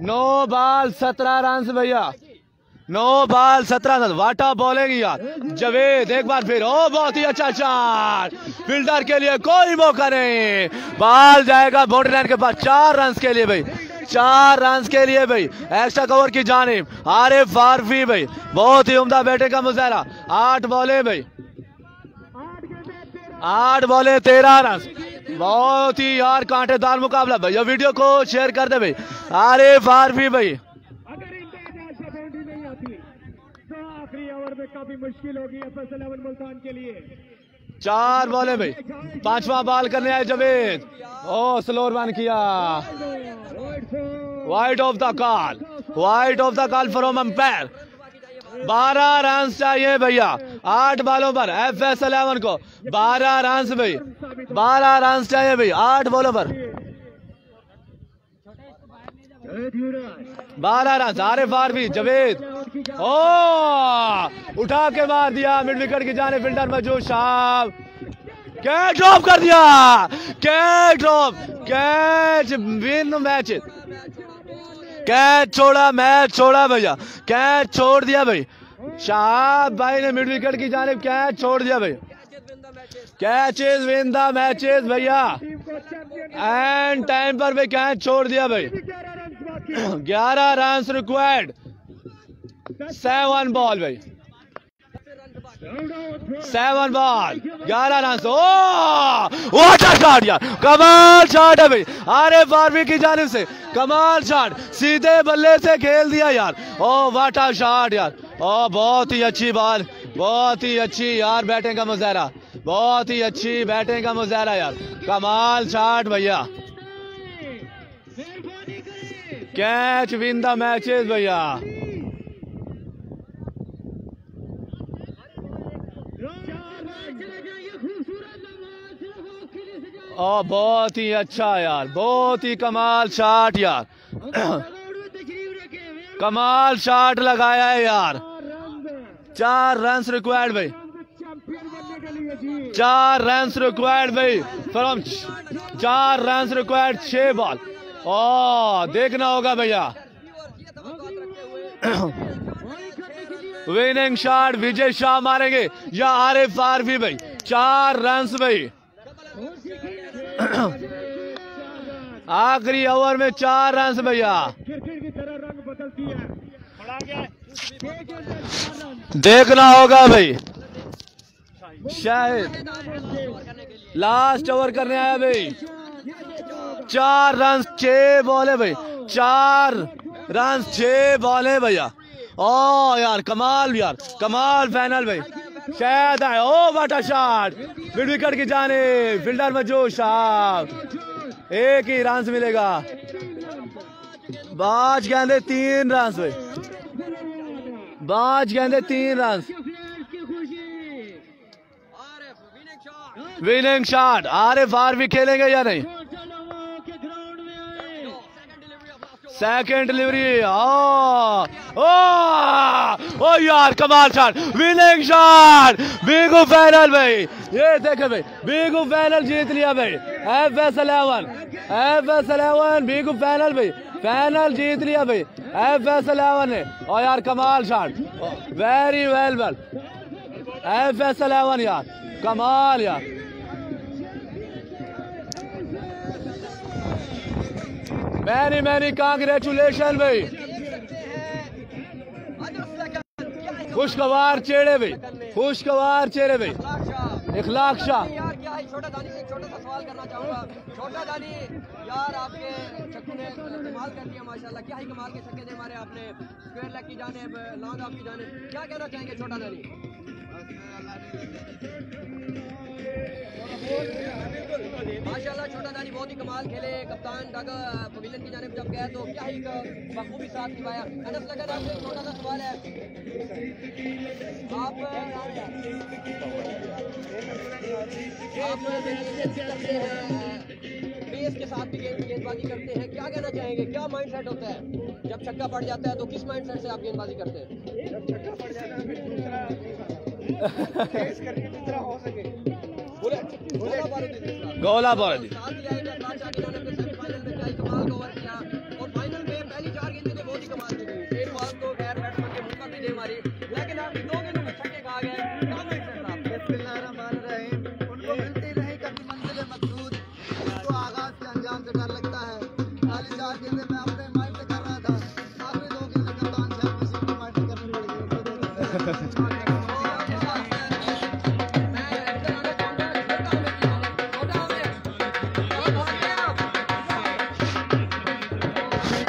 [SPEAKER 1] नो बाल सत्रह रन भैया। नो बॉल सत्रह रन वाटा बॉलिंग यार। जवेद, एक बार फिर। ओ बहुत ही अच्छा शॉट फील्डर के लिए कोई मौका नहीं। बाल जाएगा बाउंड्री लाइन के पास। चार रन के लिए भाई। चार रन के लिए भाई। एक्स्ट्रा कवर की जानिब। आरे फारफी भाई। बहुत ही उम्दा बैटिंग का मुजाहरा। आठ बॉले भाई। आठ बॉले तेरह रन बहुत ही यार कांटेदार मुकाबला भैया वीडियो को शेयर कर दे भाई। अरे भाई।
[SPEAKER 5] बाउंड्री नहीं आती तो काफ़ी मुश्किल होगी एफएस इलेवन मुल्तान के लिए।
[SPEAKER 1] चार बॉले भाई। पांचवा बॉल करने आए जवेद। ओ स्लोर वन किया। Wide of the call wide of the call from umpire बारह रन चाहिए भैया। आठ बॉलों पर एफ़ एस इलेवन को। बारह रन भाई। बारह रन चाहिए भाई, आठ बॉलों पर। बारह रन आरे फार भी जवेद। ओ! उठा के मार दिया, मिड विकेट की जाने फील्डर मजूद साहब। कैच ड्रॉप कर दिया। Catch drop catch win match catch छोड़ा मैच छोड़ा भैया कैच छोड़ दिया भाई। शाह भाई ने मिड विकेट की जानब कैच छोड़ दिया भाई कैचेज विन द मैचेस भैया। एंड टाइम पर भी कैच छोड़ दिया भाई।
[SPEAKER 3] ग्यारह रन
[SPEAKER 1] रिक्वायर्ड सेवन बॉल भाई। सेवन बॉल ग्यारह रन ओ व्हाट अ शॉट यार कमाल शॉट है भाई अरे बारहवीं की जानिब से कमाल शॉट सीधे बल्ले से खेल दिया यार ओ व्हाट अ शॉट यार ओ बहुत ही अच्छी बॉल बहुत ही अच्छी यार बैटिंग का मुजाहरा बहुत ही अच्छी बैटिंग का मुजाहरा यार कमाल शॉट भैया कैच विन द मैचेस भैया
[SPEAKER 3] चार रन चले जाएँगे खूबसूरत नमाज़ सिर्फ़ ऑफ़
[SPEAKER 1] ओ बहुत ही अच्छा यार, बहुत ही कमाल शॉट यार। कमाल शॉट लगाया है यार। चार रन रिक्वायर्ड भाई। चार रन रिक्वायर्ड भाई। फ्रॉम चार रन रिक्वायर्ड छह बॉल ओ देखना होगा भैया। विनिंग शॉट विजय शाह मारेंगे। या आरिफ आरफी भाई, चार रन भाई। आखिरी ओवर में चार रन भैया। देखना होगा भाई। शायद लास्ट ओवर करने आया भाई। चार रन छह बॉल है भाई। चार रन छह बॉल है भैया। ओ यार, कमाल यार, कमाल फाइनल भाई। शायद आए। ओ वाटा शॉट मिड विकेट की जाने फील्डर मजू साहब एक ही रन मिलेगा। बाज गेंदे तीन रन बाज गेंदे तीन रन
[SPEAKER 6] विनिंग शॉट
[SPEAKER 1] आरिफ आर भी खेलेंगे या नहीं? सेकंड डिलीवरी ओ यार कमाल shot winning shot big final भाई ये देखे भाई बिगू फाइनल जीत लिया भाई F S eleven F S eleven big final भाई फाइनल जीत लिया भाई एफ़ एस इलेवन ने और यार कमाल shot very well well F S eleven यार कमाल यार मैनी मैनी कांग्रेचुलेशन भाई। खुशगवार चेहरे, भाई। खुशगवार चेहरे, भाई। इखलाक शाह।
[SPEAKER 6] छोटा दानी से छोटा सा सवाल करना चाहूँगा। छोटा दानी यार, आपके छक्के ने कमाल कर दिया, माशाल्लाह। क्या ही कमाल के छक्के दे मारे आपने। स्क्वायर लेग की जाने लॉन्ग ऑफ़ की जाने क्या कहना चाहेंगे छोटा दानी माशाल्लाह, छोटा दानी बहुत ही कमाल खेले। कप्तान डग पवेलियन की जाने जब गए तो क्या ही बखूबी साथ निभाया। अनस लगा आपसे छोटा सा सवाल है। आप बेस के साथ भी गेंदबाजी करते हैं। क्या कहना चाहेंगे? क्या माइंड सेट होता है? जब छक्का पड़ जाता है तो किस माइंड सेट से आप गेंदबाजी करते हैं? दूसरा
[SPEAKER 1] गोला बोल
[SPEAKER 6] साथ ही अपने सेमीफाइनल में क्या ही कमाल का ओवर किया।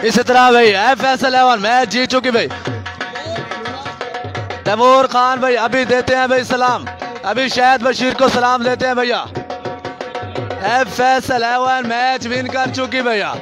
[SPEAKER 1] इसी तरह भाई एफ़ एस एवन मैच जीत चुकी भाई। तैमूर खान भाई, अभी देते हैं भाई सलाम। अभी शायद बशीर को सलाम देते हैं भैया। F S eleven match win कर चुकी भैया।